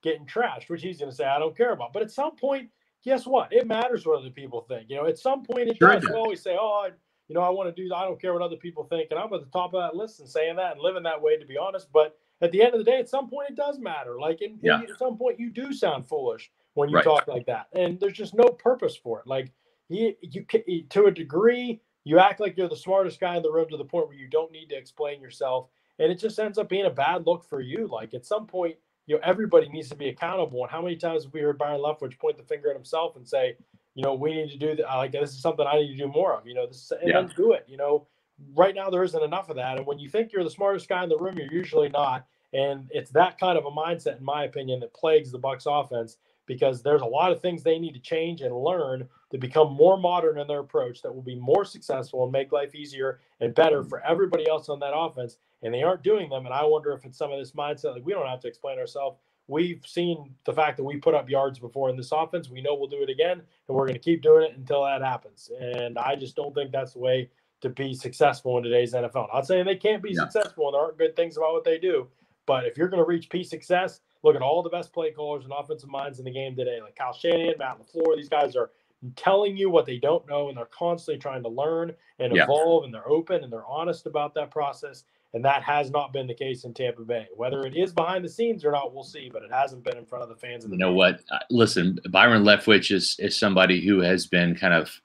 getting trashed, which he's gonna say, I don't care about. But at some point, guess what? It matters what other people think. You know, at some point it sure does. We always say, Oh, I, you know, I want to do I don't care what other people think. And I'm at the top of that list and saying that and living that way to be honest. But at the end of the day, at some point it does matter. Like in, yeah. at some point you do sound foolish when you right. talk like that. And there's just no purpose for it. Like he, you to a degree, you act like you're the smartest guy in the room to the point where you don't need to explain yourself, and it just ends up being a bad look for you. Like at some point, you know, everybody needs to be accountable. And how many times have we heard Byron Leftwich point the finger at himself and say, you know, we need to do that. Like this is something I need to do more of. You know, this and yeah. then do it. You know, right now there isn't enough of that. And when you think you're the smartest guy in the room, you're usually not. And it's that kind of a mindset, in my opinion, that plagues the Bucs offense because there's a lot of things they need to change and learn to become more modern in their approach that will be more successful and make life easier and better mm. for everybody else on that offense. And they aren't doing them. And I wonder if it's some of this mindset like we don't have to explain ourselves. We've seen the fact that we put up yards before in this offense. We know we'll do it again, and we're going to keep doing it until that happens. And I just don't think that's the way to be successful in today's NFL. Not saying they can't be yeah. successful and there aren't good things about what they do, but if you're going to reach peak success, look at all the best play callers and offensive minds in the game today, like Kyle Shanahan, Matt LaFleur. These guys are telling you what they don't know, and they're constantly trying to learn and yeah. evolve, and they're open and they're honest about that process. And that has not been the case in Tampa Bay. Whether it is behind the scenes or not, we'll see. But it hasn't been in front of the fans. And you know what? Uh, listen, Byron Leftwich is is somebody who has been kind of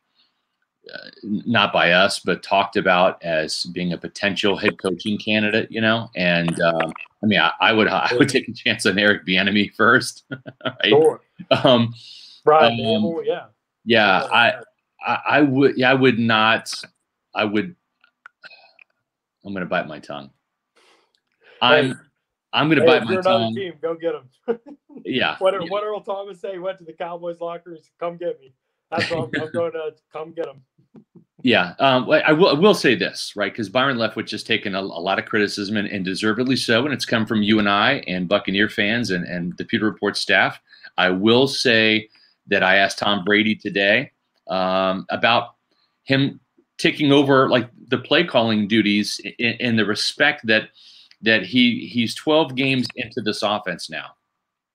uh, not by us, but talked about as being a potential head coaching candidate. You know, and um, I mean, I, I, would I would take a chance on Eric Bieniemy first, right? Sure. Um, right. Um, yeah. Yeah, I, I, I would. Yeah, I would not. I would. I'm going to bite my tongue. I'm. Hey, I'm going to hey, bite my tongue. Team, go get him. yeah. What, yeah. what Earl Thomas say? He went to the Cowboys lockers. Come get me. That's what I'm, I'm going to come get him. Yeah, um, I, will, I will say this, right? Because Byron Leftwich has taken a, a lot of criticism and, and, deservedly so, and it's come from you and I and Buccaneer fans and, and the Pewter Report staff. I will say that I asked Tom Brady today um, about him taking over like the play calling duties in, in, the respect that that he he's 12 games into this offense now.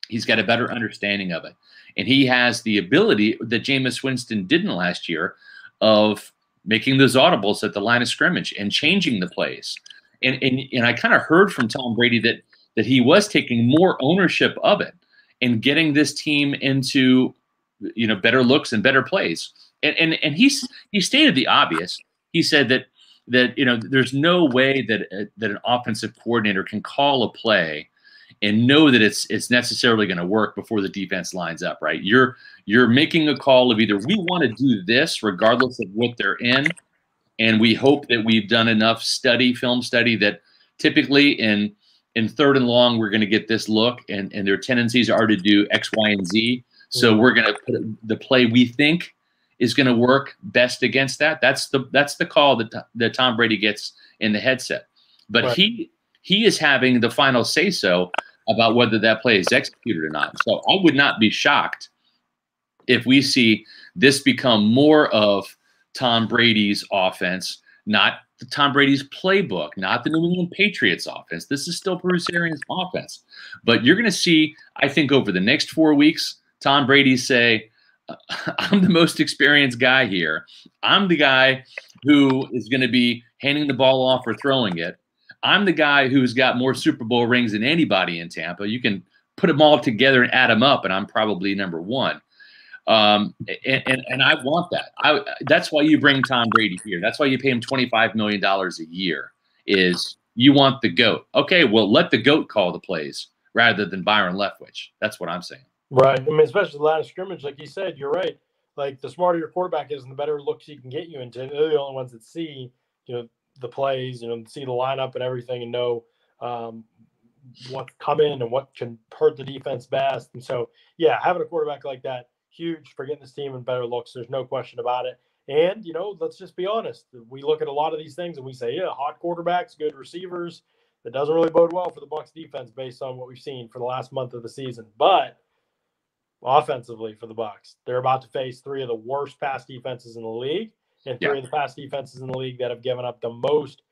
He's got a better understanding of it, and he has the ability that Jameis Winston didn't last year of making those audibles at the line of scrimmage and changing the plays. And and, and I kind of heard from Tom Brady that that he was taking more ownership of it and getting this team into you know better looks and better plays. And and and he's he stated the obvious. He said that that you know there's no way that uh, that an offensive coordinator can call a play and know that it's it's necessarily going to work before the defense lines up, right? You're you're making a call of either we want to do this regardless of what they're in, and we hope that we've done enough study, film study that typically in in third and long we're going to get this look, and and their tendencies are to do X, Y, and Z. So we're going to put the play we think is going to work best against that. That's the that's the call that that Tom Brady gets in the headset. But right. he he is having the final say so about whether that play is executed or not. So I would not be shocked if we see this become more of Tom Brady's offense, not the Tom Brady's playbook, not the New England Patriots offense. This is still Bruce Arians' offense. But you're going to see, I think, over the next four weeks, Tom Brady say, I'm the most experienced guy here. I'm the guy who is going to be handing the ball off or throwing it. I'm the guy who's got more Super Bowl rings than anybody in Tampa. You can put them all together and add them up, and I'm probably number one. Um, and, and, and I want that. I that's why you bring Tom Brady here. That's why you pay him 25 million dollars a year. Is you want the goat? Okay, well let the goat call the plays rather than Byron Leftwich. That's what I'm saying. Right. I mean, especially the line of scrimmage, like you said, you're right. Like the smarter your quarterback is, and the better looks he can get you into. They're the only ones that see, you know, the plays, you know, see the lineup and everything, and know um, what come in and what can hurt the defense best. And so, yeah, having a quarterback like that, huge for getting this team in better looks. There's no question about it. And you know, let's just be honest. We look at a lot of these things and we say, yeah, hot quarterbacks, good receivers. That doesn't really bode well for the Bucs defense based on what we've seen for the last month of the season. But offensively for the Bucs. They're about to face three of the worst pass defenses in the league, and three yeah. of the pass defenses in the league that have given up the most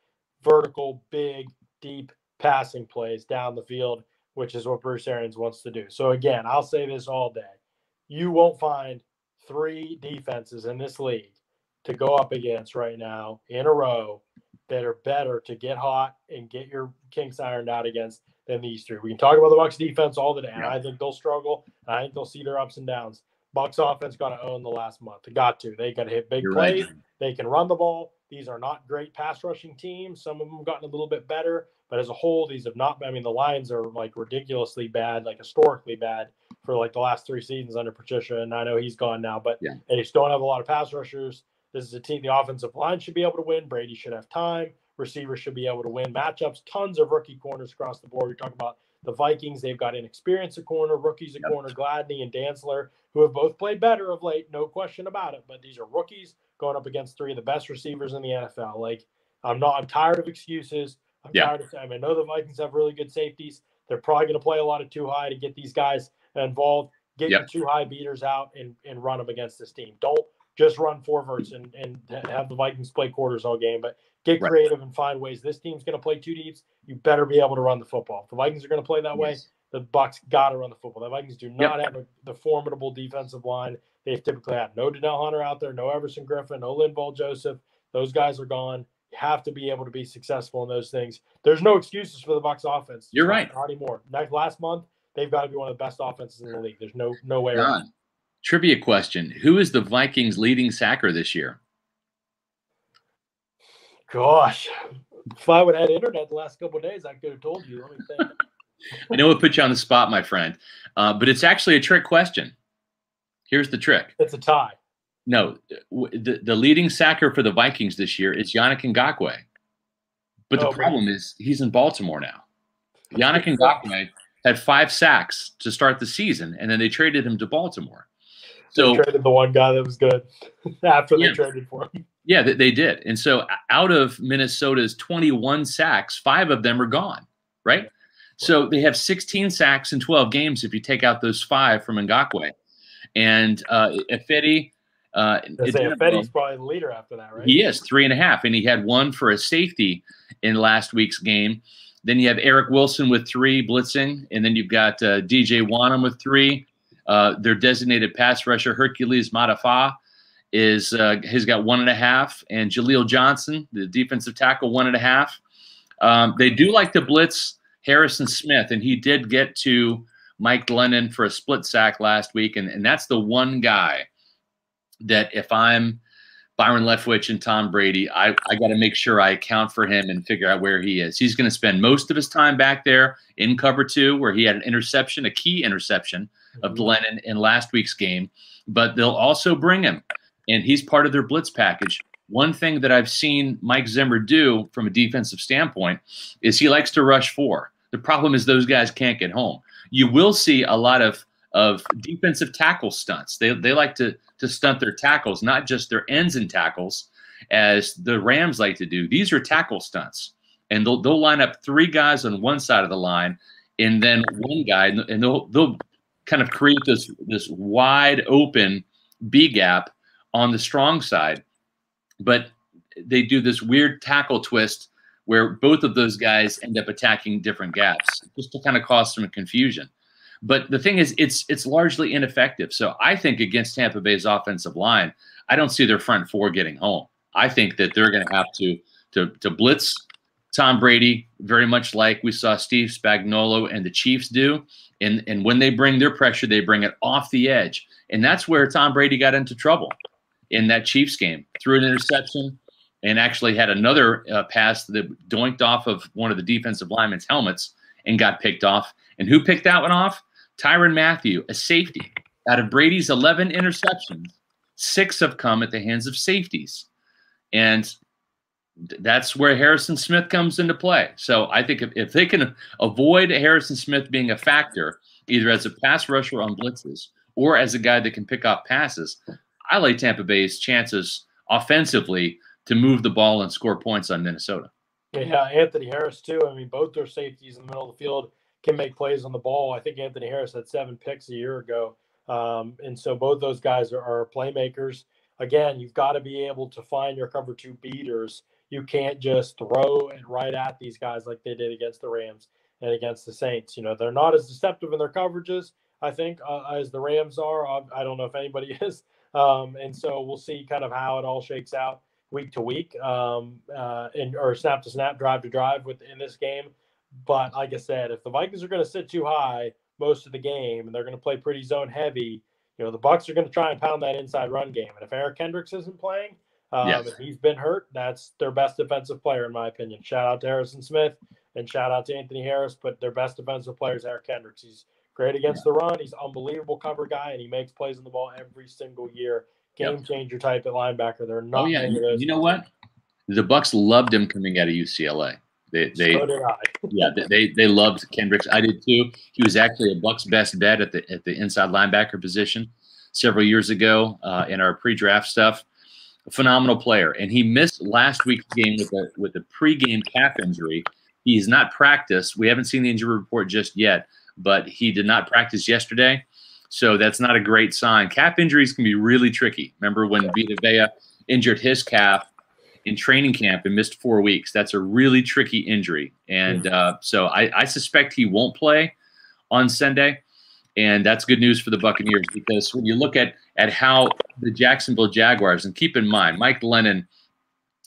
vertical, big, deep passing plays down the field, which is what Bruce Arians wants to do. So again, I'll say this all day: you won't find three defenses in this league to go up against right now in a row that are better to get hot and get your kinks ironed out against than these three. We can talk about the Bucs defense all the day. Yeah. I think they'll struggle. I think they'll see their ups and downs. Bucs offense got to own the last month. They got to. They got to hit big You're plays. Right. They can run the ball. These are not great pass rushing teams. Some of them have gotten a little bit better, but as a whole, these have not. Been. I mean, the Lions are like ridiculously bad, like historically bad for like the last three seasons under Patricia. And I know he's gone now, but yeah. they just don't have a lot of pass rushers. This is a team. The offensive line should be able to win. Brady should have time. Receivers should be able to win matchups. Tons of rookie corners across the board. You're talking about the Vikings. They've got inexperience at corner, rookies at yep. corner, Gladney and Dantzler, who have both played better of late, no question about it. But these are rookies going up against three of the best receivers in the NFL. Like, I'm not. I'm tired of excuses. I'm yeah. tired of. I, mean, I know the Vikings have really good safeties. They're probably going to play a lot of two high to get these guys involved. Get yep. your two high beaters out and, and run them against this team. Don't just run forwards and, and have the Vikings play quarters all game, but get right. creative and find ways. This team's going to play two deeps. You better be able to run the football. If the Vikings are going to play that yes. way, the Bucs got to run the football. The Vikings do not yep. have a, the formidable defensive line they've typically had. No Danielle Hunter out there, no Everson Griffen. no Linval Joseph. Those guys are gone. You have to be able to be successful in those things. There's no excuses for the Bucs offense. You're right. Not anymore. Last month, they've got to be one of the best offenses in the league. There's no no way around. Trivia question: Who is the Vikings' leading sacker this year? Gosh, if I would have had internet the last couple days, I could have told you. Let me think. I know it put you on the spot, my friend, uh, but it's actually a trick question. Here's the trick. It's a tie. No, the, the leading sacker for the Vikings this year is Yannick Ngakoue. But the oh, problem man. is he's in Baltimore now. Yannick Ngakoue had five sacks to start the season, and then they traded him to Baltimore. So they traded the one guy that was good after they yeah, traded for him. Yeah, they, they did. And so out of Minnesota's 21 sacks, five of them are gone, right? So they have 16 sacks in 12 games if you take out those five from Ngakoue. And uh, Ifeadi, uh, Ifeadi's probably the leader after that, right? He is three and a half, and he had one for a safety in last week's game. Then you have Eric Wilson with three blitzing, and then you've got uh, DJ Wonnum with three. Uh, their designated pass rusher Hercules Mata'afa is uh, has got one and a half, and Jaleel Johnson, the defensive tackle, one and a half. Um, they do like to blitz Harrison Smith, and he did get to Mike Glennon for a split sack last week, and, and that's the one guy that if I'm Byron Leftwich and Tom Brady, I, I got to make sure I account for him and figure out where he is. He's going to spend most of his time back there in cover two, where he had an interception, a key interception of mm-hmm. Glennon in last week's game, but they'll also bring him, and he's part of their blitz package. One thing that I've seen Mike Zimmer do from a defensive standpoint is he likes to rush four. The problem is those guys can't get home. You will see a lot of of defensive tackle stunts. They, they like to to stunt their tackles, not just their ends and tackles, as the Rams like to do. These are tackle stunts, and they'll they'll line up three guys on one side of the line, and then one guy, and they'll they'll kind of create this this wide open B gap on the strong side, but they do this weird tackle twist where both of those guys end up attacking different gaps, just to kind of cause some confusion. But the thing is, it's it's largely ineffective. So I think against Tampa Bay's offensive line, I don't see their front four getting home. I think that they're going to have to to to blitz Tom Brady very much like we saw Steve Spagnuolo and the Chiefs do. And, and when they bring their pressure, they bring it off the edge. And that's where Tom Brady got into trouble in that Chiefs game. Threw an interception and actually had another uh, pass that doinked off of one of the defensive linemen's helmets and got picked off. And who picked that one off? Tyrann Mathieu, a safety. Out of Brady's 11 interceptions, six have come at the hands of safeties. And that's where Harrison Smith comes into play. So I think if, if they can avoid Harrison Smith being a factor, either as a pass rusher on blitzes or as a guy that can pick off passes, I like Tampa Bay's chances offensively to move the ball and score points on Minnesota. Yeah, Anthony Harris too. I mean, both their safeties in the middle of the field can make plays on the ball. I think Anthony Harris had seven picks a year ago Um, and so both those guys are, are playmakers. Again, you've got to be able to find your cover two beaters. You can't just throw it right at these guys like they did against the Rams and against the Saints. You know, they're not as deceptive in their coverages, I think, uh, as the Rams are. I don't know if anybody is. Um, and so we'll see kind of how it all shakes out week to week, um, uh, and or snap to snap, drive to drive within this game. But like I said, if the Vikings are going to sit two high most of the game and they're going to play pretty zone heavy, you know the Bucs are going to try and pound that inside run game. And if Eric Kendricks isn't playing, um, yes. if he's been hurt, that's their best defensive player in my opinion. Shout out to Harrison Smith and shout out to Anthony Harris, but their best defensive player is Eric Kendricks. He's great against the run. He's unbelievable cover guy, and he makes plays in the ball every single year. Game yep. changer type at linebacker. They're not. Oh yeah, you know what? The Bucs loved him coming out of UCLA. They, they, so did I. yeah, they, they loved Kendricks. I did too. He was actually a Bucs best bet at the at the inside linebacker position several years ago uh, in our pre-draft stuff. A phenomenal player, and he missed last week's game with a with a pregame calf injury. He's not practiced. We haven't seen the injury report just yet, but he did not practice yesterday. So that's not a great sign. Calf injuries can be really tricky. Remember when Vita Vea injured his calf in training camp and missed four weeks? That's a really tricky injury. And uh, so I, I suspect he won't play on Sunday. And that's good news for the Buccaneers because when you look at at how the Jacksonville Jaguars, and keep in mind, Mike Glennon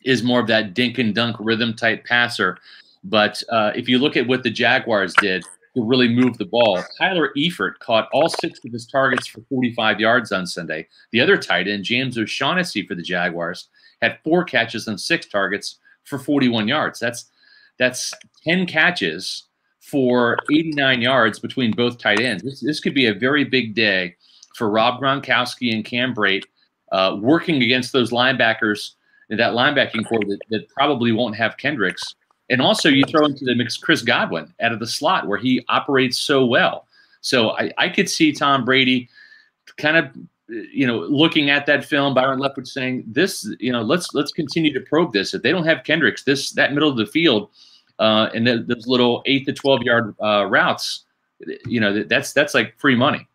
is more of that dink and dunk rhythm type passer. But uh, if you look at what the Jaguars did, to really move the ball. Tyler Eifert caught all six of his targets for 45 yards on Sunday. The other tight end, James O'Shaughnessy for the Jaguars, had four catches on six targets for 41 yards. That's that's 10 catches for 89 yards between both tight ends. This, this could be a very big day for Rob Gronkowski and Cam Brate uh, working against those linebackers, that linebacking core that, that probably won't have Kendricks and also, you throw into the mix Chris Godwin out of the slot where he operates so well. So I, I could see Tom Brady kind of, you know, looking at that film, Byron Leftwich saying, "This, you know, let's let's continue to probe this. If they don't have Kendricks, this that middle of the field, uh, and the, those little eight to twelve yard uh, routes, you know, that's that's like free money."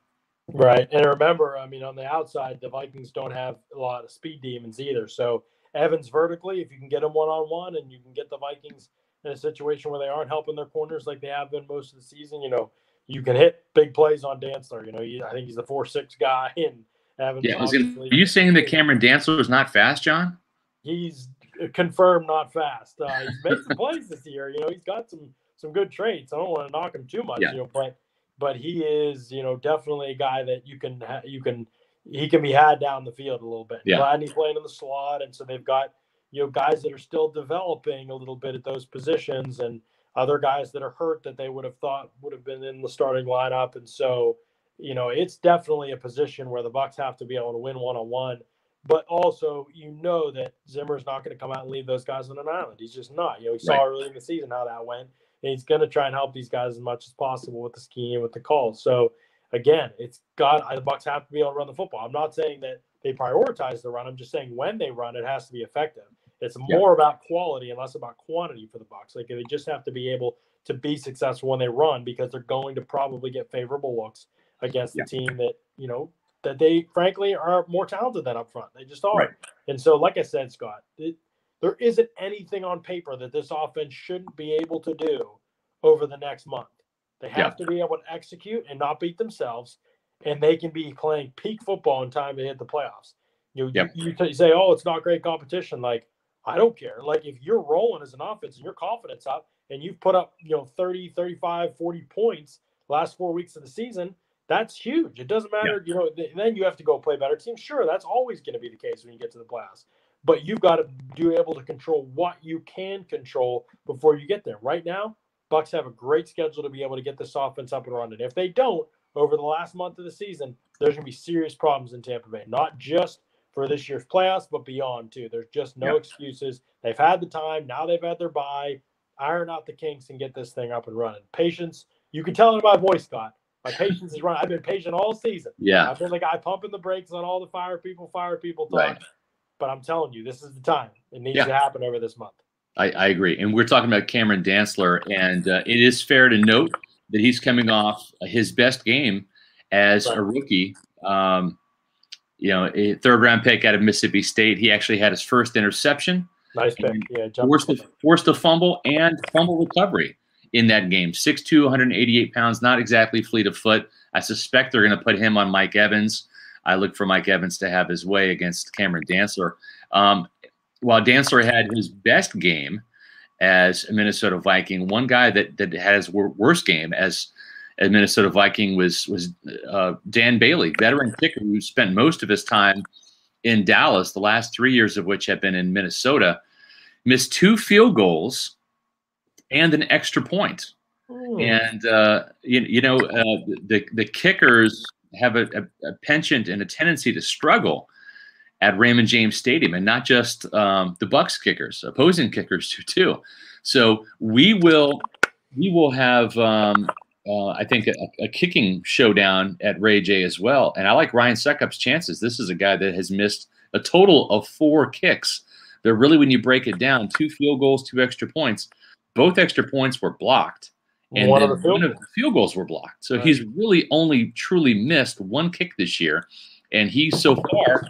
Right, and remember, I mean, on the outside, the Vikings don't have a lot of speed demons either. So Evans vertically, if you can get him one on one, and you can get the Vikings in a situation where they aren't helping their corners like they have been most of the season, you know, you can hit big plays on Dantzler. You know, I think he's the four six guy, and Evans. Yeah, gonna, are you saying that Cameron Dantzler is not fast, Jon? He's confirmed not fast. Uh, he's made some plays this year. You know, he's got some some good traits. I don't want to knock him too much. Yeah. You know, but but he is you know definitely a guy that you can ha- you can he can be had down the field a little bit. Yeah. he's playing in the slot, and so they've got you know guys that are still developing a little bit at those positions, and other guys that are hurt that they would have thought would have been in the starting lineup, and so you know it's definitely a position where the Bucs have to be able to win one on one. But also, you know that Zimmer's not going to come out and leave those guys on an island. He's just not. You know, he saw right. early in the season how that went, and he's going to try and help these guys as much as possible with the scheme, with the calls. So again, it's got the Bucs have to be able to run the football. I'm not saying that they prioritize the run. I'm just saying when they run, it has to be effective. It's more yeah. about quality and less about quantity for the Bucs. Like they just have to be able to be successful when they run because they're going to probably get favorable looks against yeah. the team that you know that they frankly are more talented than up front. They just are. Right. And so, like I said, Scott, it, there isn't anything on paper that this offense shouldn't be able to do over the next month. They have to be able to execute and not beat themselves, and they can be playing peak football in time to hit the playoffs. You yep. you, you say, "Oh, it's not great competition." Like I don't care. Like if you're rolling as an offense and your confidence up, and you've put up you know 30, 35, 40 points last four weeks of the season, that's huge. It doesn't matter, you know. Th- then you have to go play better teams. Sure, that's always going to be the case when you get to the playoffs. But you've got to be able to control what you can control before you get there. Right now, Bucs have a great schedule to be able to get this offense up and running. If they don't, over the last month of the season, there's going to be serious problems in Tampa Bay. Not just for this year's playoffs, but beyond too. There's just no yep. excuses. They've had the time. Now they've had their bye. Iron out the kinks and get this thing up and running. Patience. You can tell in my voice, Scott. My patience is running. I've been patient all season. Yeah. I've been the guy pumping the brakes on all the fire people, fire people talk. Right. But I'm telling you, this is the time. It needs yeah. to happen over this month. I, I, agree. And we're talking about Cameron Dantzler, and uh, it is fair to note that he's coming off his best game as right. a rookie Um, you know, a third round pick out of Mississippi State. He actually had his first interception. Nice pick. Yeah, forced a, forced a fumble and fumble recovery in that game. 6'2", 188 pounds, not exactly fleet of foot. I suspect they're going to put him on Mike Evans. I look for Mike Evans to have his way against Cameron Dantzler. Um, while Dantzler had his best game as a Minnesota Viking, one guy that that had his worst game as a Minnesota Viking was was uh, Dan Bailey, veteran kicker who spent most of his time in Dallas, the last three years of which have been in Minnesota, missed two field goals and an extra point. Ooh. And uh, you, you know uh, the the kickers have a, a, a, penchant and a tendency to struggle at Raymond James Stadium, and not just um, the Bucs kickers, opposing kickers too. Too. So we will we will have um, uh, I think a, a, kicking showdown at Ray J as well. And I like Ryan Succop's chances. This is a guy that has missed a total of four kicks. They're really, when you break it down, two field goals, two extra points. Both extra points were blocked and one, of the, one of the field goals were blocked. So right. he's really only truly missed one kick this year, and he so far,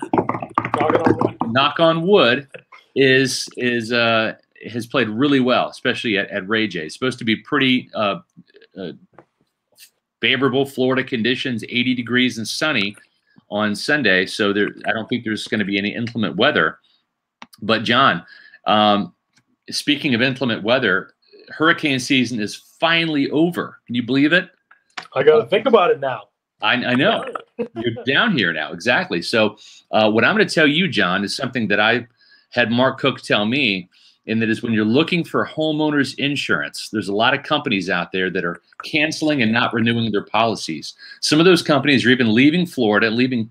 knock on wood, is is uh, has played really well, especially at, at Ray J. It's supposed to be pretty uh, uh, favorable Florida conditions, 80 degrees and sunny on Sunday. So there, I don't think there's going to be any inclement weather. But Jon, um, speaking of inclement weather, hurricane season is finally over. Can you believe it? I got to think about it now. I, I know you're down here now. Exactly. So, uh, what I'm going to tell you, Jon, is something that I had Mark Cook tell me, and that is when you're looking for homeowners insurance, there's a lot of companies out there that are canceling and not renewing their policies. Some of those companies are even leaving Florida, leaving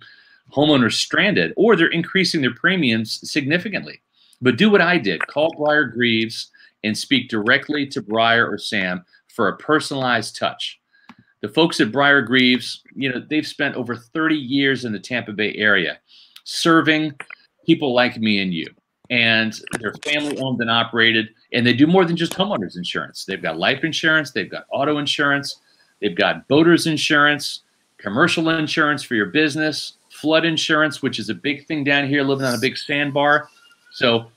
homeowners stranded, or they're increasing their premiums significantly. But do what I did call Brier Grieves and speak directly to Brier or Sam for a personalized touch. The folks at Brier Grieves, you know, they've spent over 30 years in the Tampa Bay area serving people like me and you. And they're family owned and operated, and they do more than just homeowners insurance. They've got life insurance, they've got auto insurance, they've got boaters insurance, commercial insurance for your business, flood insurance, which is a big thing down here living on a big sandbar. So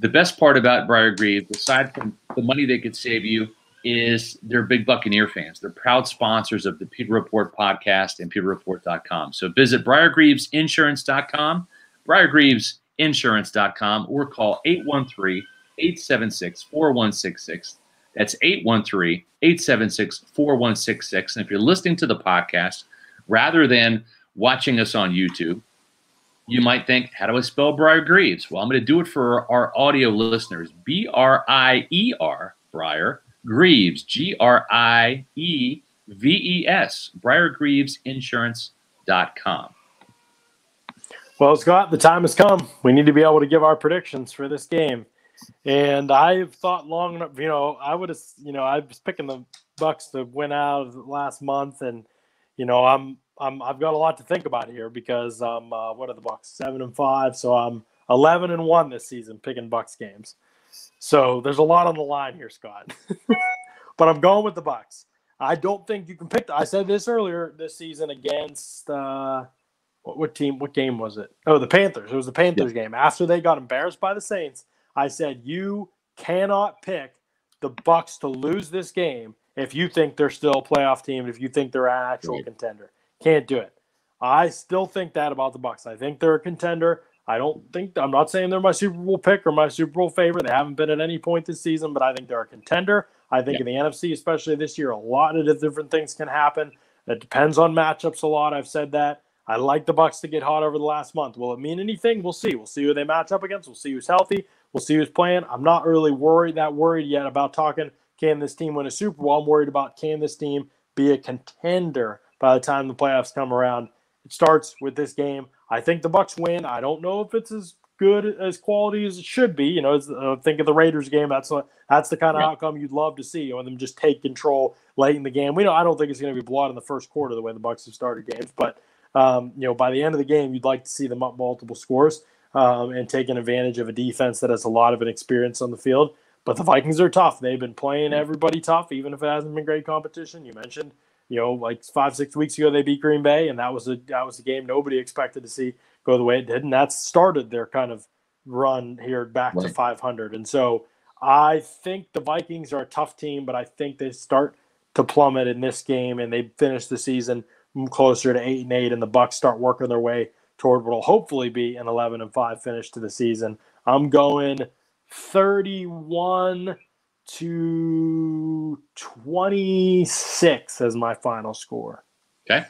the best part about Brier Grieves, aside from the money they could save you, is they're big Buccaneer fans. They're proud sponsors of the Pewter Report podcast and pewterreport.com. So visit briergrievesinsurance.com, briergrievesinsurance.com, or call 813 876 4166. That's 813 876 4166. And if you're listening to the podcast, rather than watching us on YouTube, you might think, how do I spell Brier Grieves? Well, I'm going to do it for our audio listeners. B R I E R, Brier Grieves, G R I E V E S, BrierGrievesInsurance.com. Well, Scott, the time has come. We need to be able to give our predictions for this game. And I've thought long enough, you know, I would have, you know, I was picking the Bucs to win out last month, and you know, I'm I'm I've got a lot to think about here because I'm uh, what are the Bucs seven and five, so I'm eleven and one this season picking Bucs games. So there's a lot on the line here, Scott. but I'm going with the Bucs. I don't think you can pick. The, I said this earlier this season against uh, what, what, team? What game was it? Oh, the Panthers. It was the Panthers yeah. game after they got embarrassed by the Saints. I said you cannot pick the Bucs to lose this game if you think they're still a playoff team. If you think they're an actual right. contender. Can't do it. I still think that about the Bucs. I think they're a contender. I don't think I'm not saying they're my Super Bowl pick or my Super Bowl favorite. They haven't been at any point this season, but I think they're a contender. I think yeah. in the NFC, especially this year, a lot of different things can happen. It depends on matchups a lot. I've said that. I like the Bucs to get hot over the last month. Will it mean anything? We'll see. We'll see who they match up against. We'll see who's healthy. We'll see who's playing. I'm not really worried that worried yet about talking can this team win a Super Bowl. I'm worried about can this team be a contender by the time the playoffs come around. It starts with this game. I think the Bucs win. I don't know if it's as good as quality as it should be. You know, uh, think of the Raiders game. That's a, that's the kind of yeah. outcome you'd love to see. You know, them just take control late in the game. We know I don't think it's going to be blood in the first quarter the way the Bucs have started games, but um, you know, by the end of the game, you'd like to see them up multiple scores um, and taking advantage of a defense that has a lot of an experience on the field. But the Vikings are tough. They've been playing everybody tough, even if it hasn't been great competition. You mentioned You know, like five six weeks ago they beat Green Bay, and that was a that was a game nobody expected to see go the way it did, and that started their kind of run here back right. to 500. And so I think the Vikings are a tough team, but I think they start to plummet in this game, and they finish the season closer to eight and eight, and the Bucs start working their way toward what will hopefully be an 11 and five finish to the season. I'm going 31 to 26 as my final score. Okay.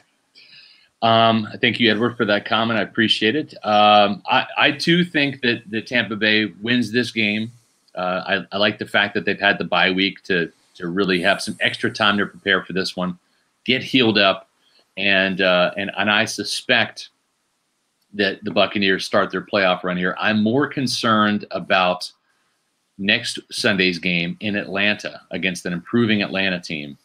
Um, I thank you, Edward, for that comment. I appreciate it. Um, I, I, too think that, the Tampa Bay wins this game. Uh, I, I, like the fact that they've had the bye week to to really have some extra time to prepare for this one, get healed up, and uh, and and I suspect that the Buccaneers start their playoff run here. I'm more concerned about next Sunday's game in Atlanta against an improving Atlanta team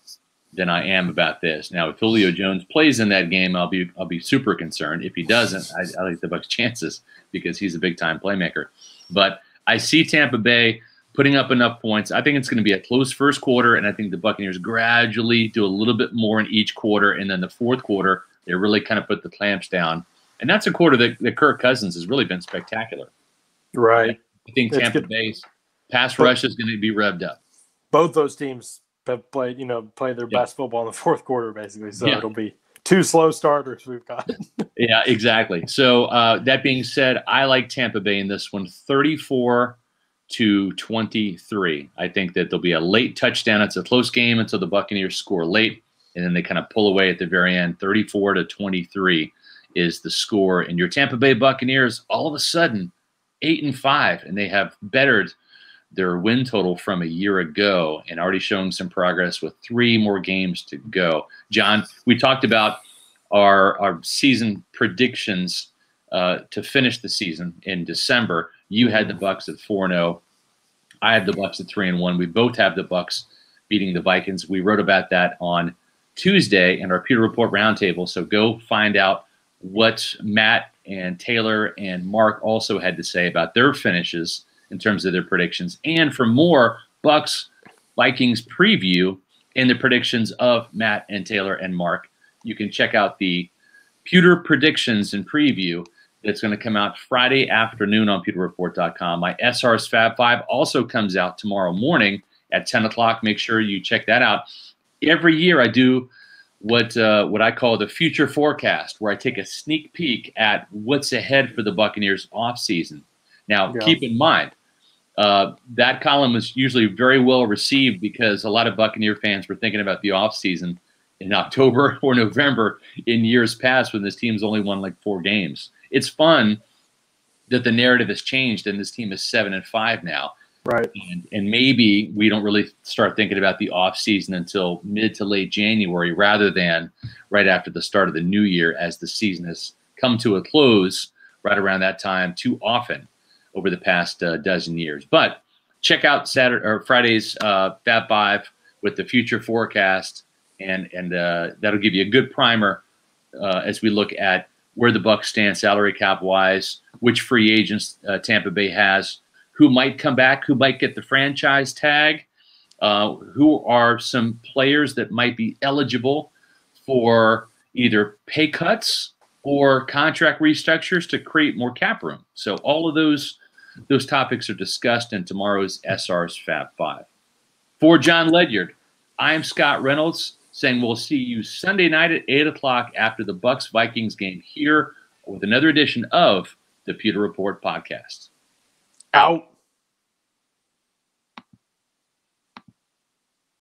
than I am about this. Now, if Julio Jones plays in that game, I'll be I'll be super concerned. If he doesn't, I, I like the Bucs' chances because he's a big time playmaker. But I see Tampa Bay putting up enough points. I think it's going to be a close first quarter, and I think the Buccaneers gradually do a little bit more in each quarter, and then the fourth quarter they really kind of put the clamps down. And that's a quarter that, that Kirk Cousins has really been spectacular. Right. I think Tampa Bay's pass rush is going to be revved up. Both those teams have played, you know, play their best football in the fourth quarter, basically. So yeah. it'll be two slow starters we've got. yeah, exactly. So uh, that being said, I like Tampa Bay in this one, 34 to 23. I think that there'll be a late touchdown. It's a close game until the Buccaneers score late, and then they kind of pull away at the very end. 34 to 23 is the score. And your Tampa Bay Buccaneers, all of a sudden, eight and five, and they have bettered their win total from a year ago and already showing some progress with three more games to go. Jon, we talked about our our season predictions uh, to finish the season in December. You had the Bucs at four zero. Oh. I have the Bucs at three and one. We both have the Bucs beating the Vikings. We wrote about that on Tuesday in our Pewter Report roundtable. So go find out what Matt and Taylor and Mark also had to say about their finishes in terms of their predictions. And for more Bucs Vikings preview and the predictions of Matt and Taylor and Mark, you can check out the Pewter predictions and preview that's going to come out Friday afternoon on pewterreport.com. My SR's Fab 5 also comes out tomorrow morning at 10 o'clock. Make sure you check that out. Every year I do what uh, what I call the future forecast, where I take a sneak peek at what's ahead for the Buccaneers off season. Now, yeah. keep in mind uh, that column was usually very well received because a lot of Buccaneer fans were thinking about the off season in October or November in years past when this team's only won like four games it's fun that the narrative has changed and this team is seven and five now. Right. And, and maybe we don't really start thinking about the off season until mid to late January rather than right after the start of the new year as the season has come to a close right around that time too often over the past uh, dozen years. But check out Saturday or Friday's uh, Fab Five with the future forecast, and and uh, that'll give you a good primer uh, as we look at where the Bucs stand salary cap wise, which free agents uh, Tampa Bay has, who might come back, who might get the franchise tag, uh, who are some players that might be eligible for either pay cuts or contract restructures to create more cap room. So all of those those topics are discussed in tomorrow's SR's Fab Five. For Jon Ledyard, I am Scott Reynolds saying we'll see you Sunday night at 8 o'clock after the Bucs Vikings game here with another edition of the Pewter Report podcast. Out.